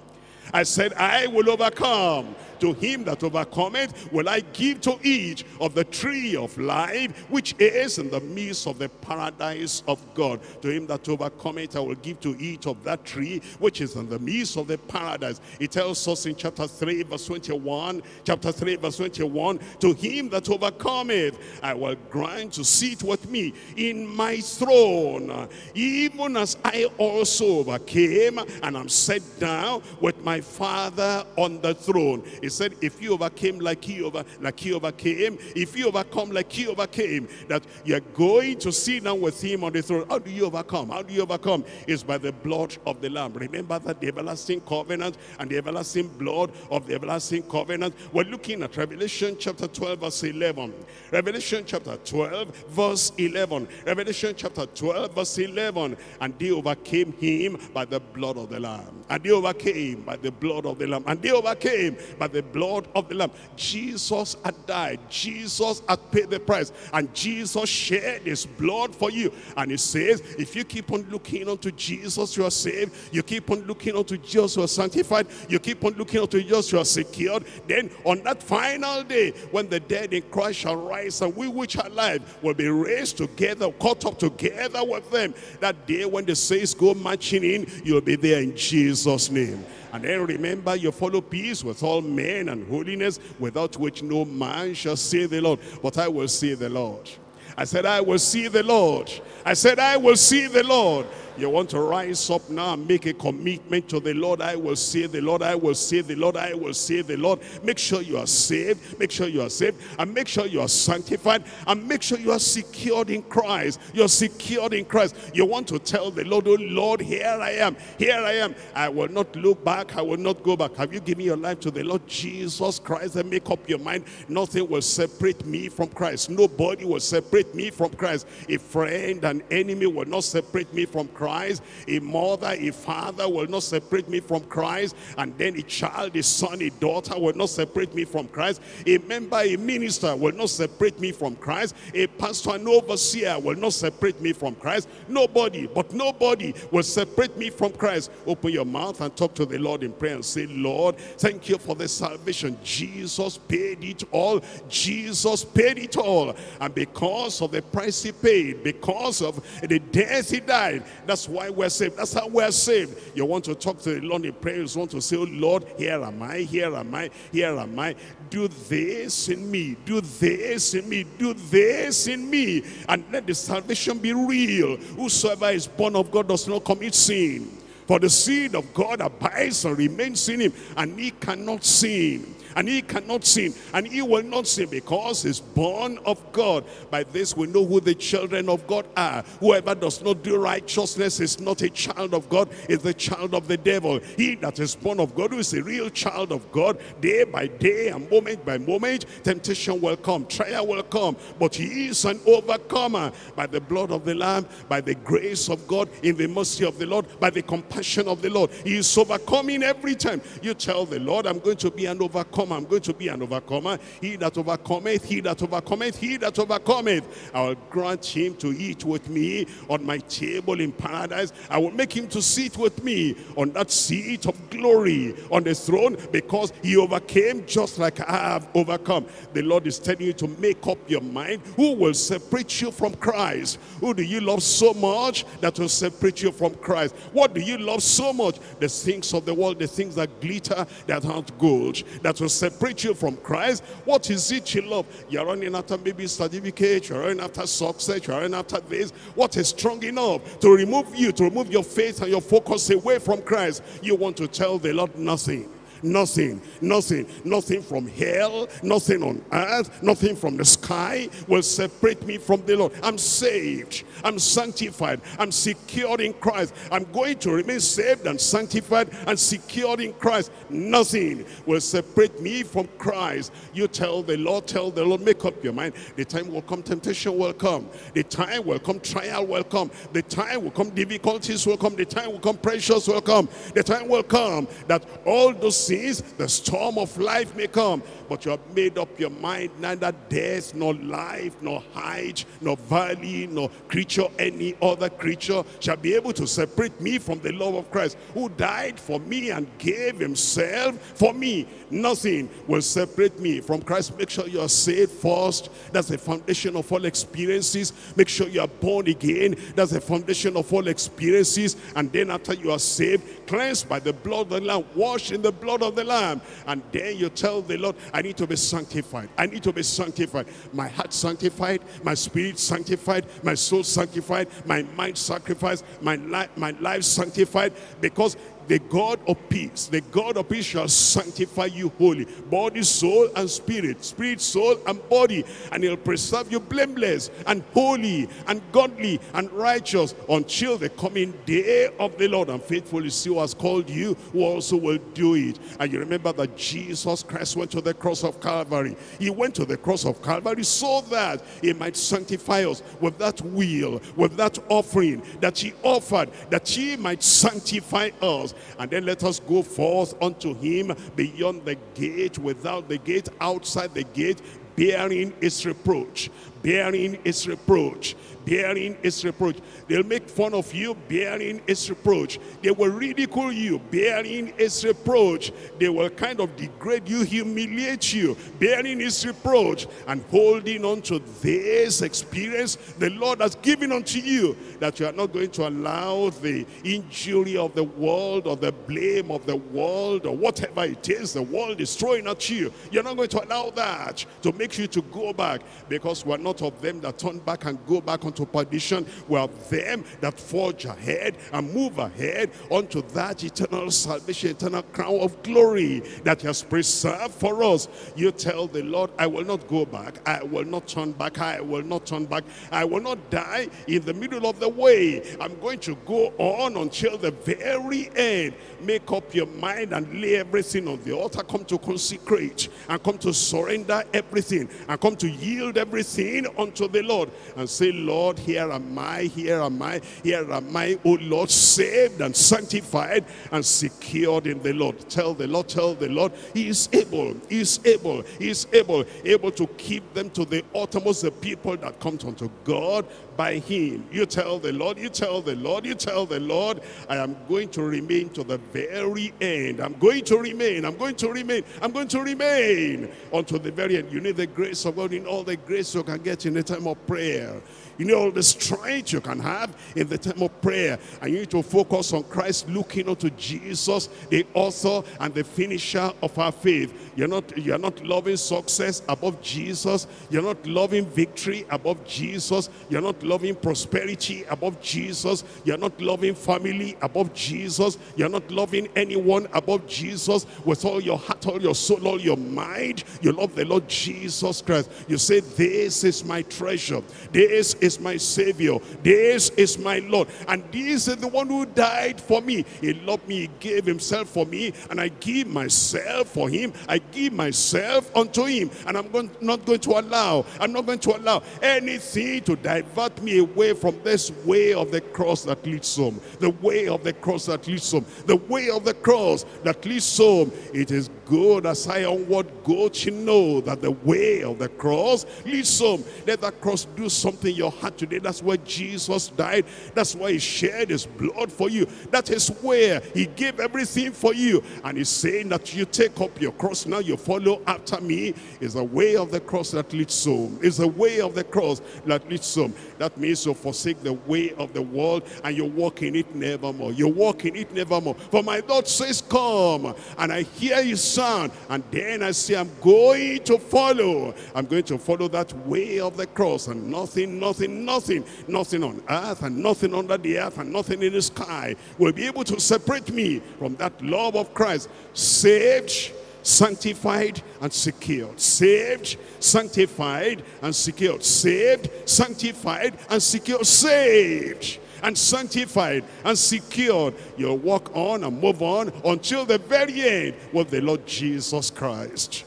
I said, I will overcome. To him that overcometh will I give to each of the tree of life, which is in the midst of the paradise of God. To him that overcometh I will give to each of that tree, which is in the midst of the paradise. It tells us in chapter 3, verse 21, chapter 3, verse 21, to him that overcometh I will grant to sit with me in my throne, even as I also overcame and am set down with my Father on the throne. He said, if you overcame like he, over, like he overcame, if you overcome like he overcame, that you're going to sit down with him on the throne. How do you overcome? How do you overcome? It's by the blood of the Lamb. Remember that the everlasting covenant and the everlasting blood of the everlasting covenant. We're looking at Revelation chapter 12, verse 11. Revelation chapter 12, verse 11. Revelation chapter 12, verse 11. And they overcame him by the blood of the Lamb. And they overcame by the blood of the Lamb. And they overcame by the blood of the Lamb. Jesus had died. Jesus had paid the price. And Jesus shed his blood for you. And he says, if you keep on looking unto Jesus, you are saved. You keep on looking unto Jesus, you are sanctified. You keep on looking unto Jesus, you are secured. Then on that final day, when the dead in Christ shall rise, and we which are alive will be raised together, caught up together with them. That day when the saints go marching in, you'll be there in Jesus' name. And then remember, you follow peace with all men and holiness, without which no man shall see the Lord. But I will see the Lord. I said, I will see the Lord. I said, I will see the Lord. You want to rise up now and make a commitment to the Lord. I will say the Lord. I will say the Lord. I will say the Lord. Make sure you are saved. Make sure you are saved. And make sure you are sanctified. And make sure you are secured in Christ. You're secured in Christ. You want to tell the Lord, oh Lord, here I am. Here I am. I will not look back. I will not go back. Have you given your life to the Lord Jesus Christ? And make up your mind. Nothing will separate me from Christ. Nobody will separate me from Christ. A friend, an enemy will not separate me from Christ. Christ. A mother, a father will not separate me from Christ. And then a child, a son, a daughter will not separate me from Christ. A member, a minister will not separate me from Christ. A pastor, an overseer will not separate me from Christ. Nobody, but nobody will separate me from Christ. Open your mouth and talk to the Lord in prayer and say, Lord, thank you for the salvation. Jesus paid it all. Jesus paid it all. And because of the price he paid, because of the death he died, that's why we're saved. That's how we're saved. You want to talk to the Lord in prayer. You want to say, oh Lord, here am I, here am I, here am I. Do this in me. Do this in me. Do this in me. And let the salvation be real. Whosoever is born of God does not commit sin. For the seed of God abides and remains in him, and he cannot sin and he cannot sin. And he will not sin because he's born of God. By this we know who the children of God are. Whoever does not do righteousness is not a child of God. Is the child of the devil. He that is born of God who is a real child of God day by day and moment by moment temptation will come trial will come. But he is an overcomer by the blood of the lamb by the grace of God in the mercy of the Lord by the compassion of the Lord. He is overcoming every time. You tell the Lord I'm going to be an overcomer I'm going to be an overcomer. He that overcometh, he that overcometh, he that overcometh. I will grant him to eat with me on my table in paradise. I will make him to sit with me on that seat of glory on the throne because he overcame just like I have overcome. The Lord is telling you to make up your mind. Who will separate you from Christ? Who do you love so much that will separate you from Christ? What do you love so much? The things of the world, the things that glitter, that aren't gold, that will separate you from Christ. What is it you love? You're running after maybe certificate, you're running after success, you're running after this. What is strong enough to remove you, to remove your faith and your focus away from Christ? You want to tell the Lord nothing. Nothing, nothing, nothing from hell, nothing on earth, nothing from the sky will separate me from the Lord. I'm saved, I'm sanctified, I'm secured in Christ. I'm going to remain saved and sanctified and secured in Christ. Nothing will separate me from Christ. You tell the Lord, tell the Lord, make up your mind. The time will come, temptation will come. The time will come, trial will come. The time will come, difficulties will come. The time will come, pressures will come. The time will come that all those the storm of life may come, but you have made up your mind, neither death, nor life, nor height, nor valley, nor creature, any other creature shall be able to separate me from the love of Christ, who died for me and gave himself for me. Nothing will separate me from Christ. Make sure you are saved first. That's the foundation of all experiences. Make sure you are born again. That's the foundation of all experiences. And then after you are saved, cleansed by the blood of the Lamb, washed in the blood of the Lamb. And then you tell the Lord, I need to be sanctified. I need to be sanctified. My heart sanctified, my spirit sanctified, my soul sanctified, my mind sacrificed, my life, my life sanctified. Because the God of peace, the God of peace shall sanctify you wholly, body, soul, and spirit, spirit, soul, and body, and he'll preserve you blameless and holy and godly and righteous until the coming day of the Lord. And faithful is he who has called you, who also will do it. And you remember that Jesus Christ went to the cross of Calvary. He went to the cross of Calvary so that he might sanctify us with that will, with that offering that he offered, that he might sanctify us and then let us go forth unto him beyond the gate, without the gate, outside the gate, bearing his reproach, bearing his reproach, bearing his reproach. They'll make fun of you bearing his reproach. They will ridicule you bearing his reproach. They will kind of degrade you, humiliate you, bearing his reproach and holding on to this experience the Lord has given unto you that you are not going to allow the injury of the world or the blame of the world or whatever it is the world is throwing at you. You're not going to allow that to make you to go back because we're not of them that turn back and go back unto perdition. We're them that forge ahead and move ahead unto that eternal salvation, eternal crown of glory that he has preserved for us. You tell the Lord, I will not go back. I will not turn back. I will not turn back. I will not die in the middle of the way. I'm going to go on until the very end. Make up your mind and lay everything on the altar. Come to consecrate and come to surrender everything and come to yield everything unto the Lord and say, Lord, here am I, here am I, here am I, O Lord, saved and sanctified and secured in the Lord. Tell the Lord, tell the Lord, He is able, He is able, He is able, able to keep them to the uttermost, the people that come unto God by Him. You tell the Lord, you tell the Lord, you tell the Lord, I am going to remain to the very end. I'm going to remain, I'm going to remain, I'm going to remain until the very end. You need the grace of God in all the grace you can get in the time of prayer. You need all the strength you can have in the time of prayer. And you need to focus on Christ looking unto Jesus, the author and the finisher of our faith. You're not, you're not loving success above Jesus. You're not loving victory above Jesus. You're not loving prosperity above Jesus. You're not loving family above Jesus. You're not loving anyone above Jesus with all your heart, all your soul, all your mind. You love the Lord Jesus Christ. You say, this is my treasure. This is my Savior. This is my Lord. And this is the one who died for me. He loved me. He gave himself for me. And I give myself for him. I give myself unto him. And I'm going, not going to allow, I'm not going to allow anything to divert me away from this way of the cross that leads home. The way of the cross that leads home. The way of the cross that leads home. It is good as I onward go to know that the way of the cross leads home. Let that cross do something in your heart today. That's why Jesus died. That's why he shed his blood for you. That is where he gave everything for you. And he's saying that you take up your cross now, you follow after me. Is the way of the cross that leads home. Is the way of the cross that leads home. That means you forsake the way of the world and you walk in it nevermore. You walk in it nevermore. For my Lord says, come. And I hear his sound. And then I say, I'm going to follow. I'm going to follow that way of the cross. And nothing, nothing, nothing, nothing, nothing on earth and nothing under the earth and nothing in the sky will be able to separate me from that love of Christ. Saved, sanctified and secured. Saved sanctified and secured. Saved sanctified and secured. Saved and sanctified and secured. You'll walk on and move on until the very end with the lord jesus christ